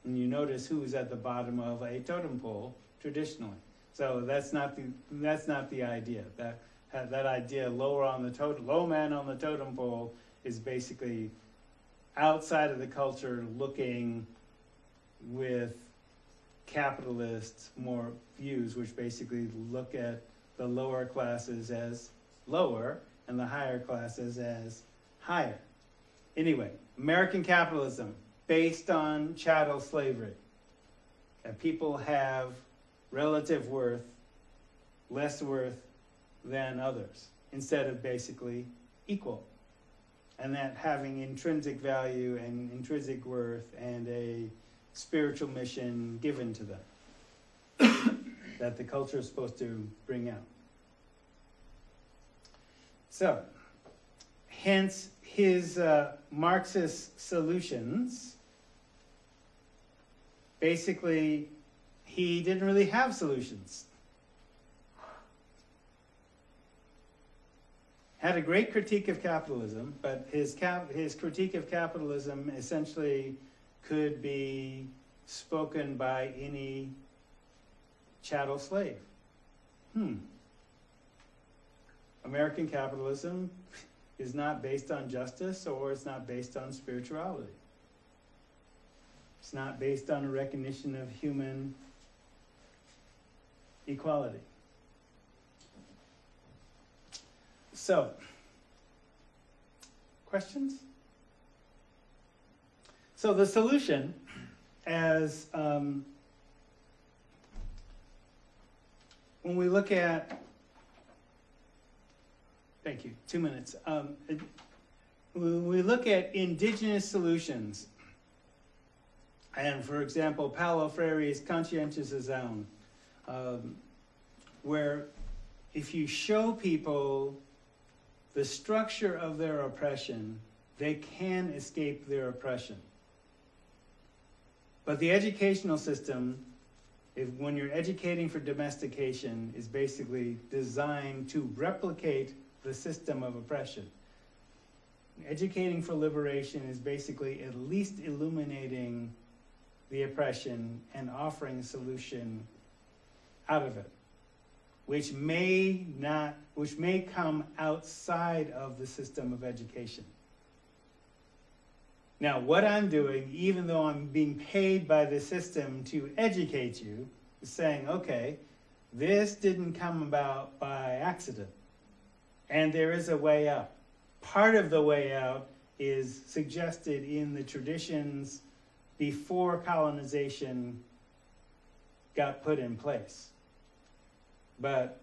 And you notice who's at the bottom of a totem pole traditionally. So that's not the that's not the idea. That that idea lower on the totem low man on the totem pole is basically outside of the culture looking with capitalist more views, which basically look at the lower classes as lower and the higher classes as higher. Anyway, American capitalism based on chattel slavery. That people have relative worth, less worth than others, instead of basically equal. And that having intrinsic value and intrinsic worth and a spiritual mission given to them [COUGHS] that the culture is supposed to bring out. So, hence his uh, Marxist solutions. Basically, he didn't really have solutions. Had a great critique of capitalism, but his, cap- his critique of capitalism essentially could be spoken by any chattel slave. Hmm. American capitalism is not based on justice or it's not based on spirituality. It's not based on a recognition of human equality. So, questions? So, the solution, as um, when we look at Thank you. Two minutes. Um, when we look at indigenous solutions, and for example, Paulo Freire's conscientização, um, where if you show people the structure of their oppression, they can escape their oppression. But the educational system, if, when you're educating for domestication, is basically designed to replicate the system of oppression. Educating for liberation is basically at least illuminating the oppression and offering a solution out of it, which may not, which may come outside of the system of education. Now, what I'm doing, even though I'm being paid by the system to educate you, is saying, okay, this didn't come about by accident and there is a way out. Part of the way out is suggested in the traditions before colonization got put in place. But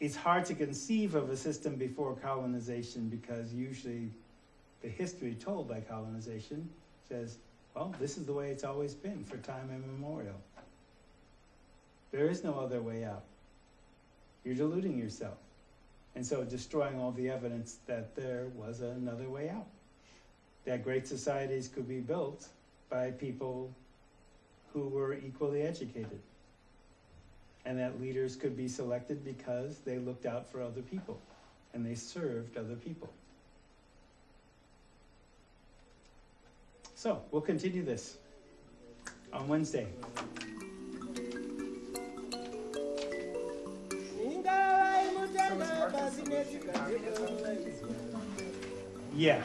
it's hard to conceive of a system before colonization because usually the history told by colonization says, well, this is the way it's always been for time immemorial. There is no other way out. You're deluding yourself. And so destroying all the evidence that there was another way out. That great societies could be built by people who were equally educated. And that leaders could be selected because they looked out for other people and they served other people. So we'll continue this on Wednesday. Yeah.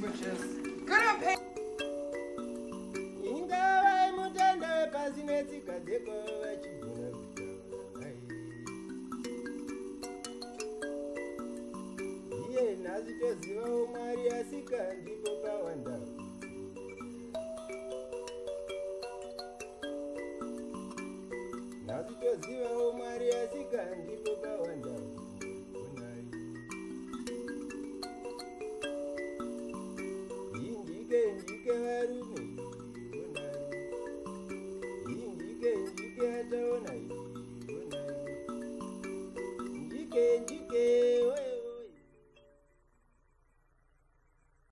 Which is good on nesikadzeko iye nhasi tozivawo mwari asika ndipo pawanda nhasi tozivawo mwari asika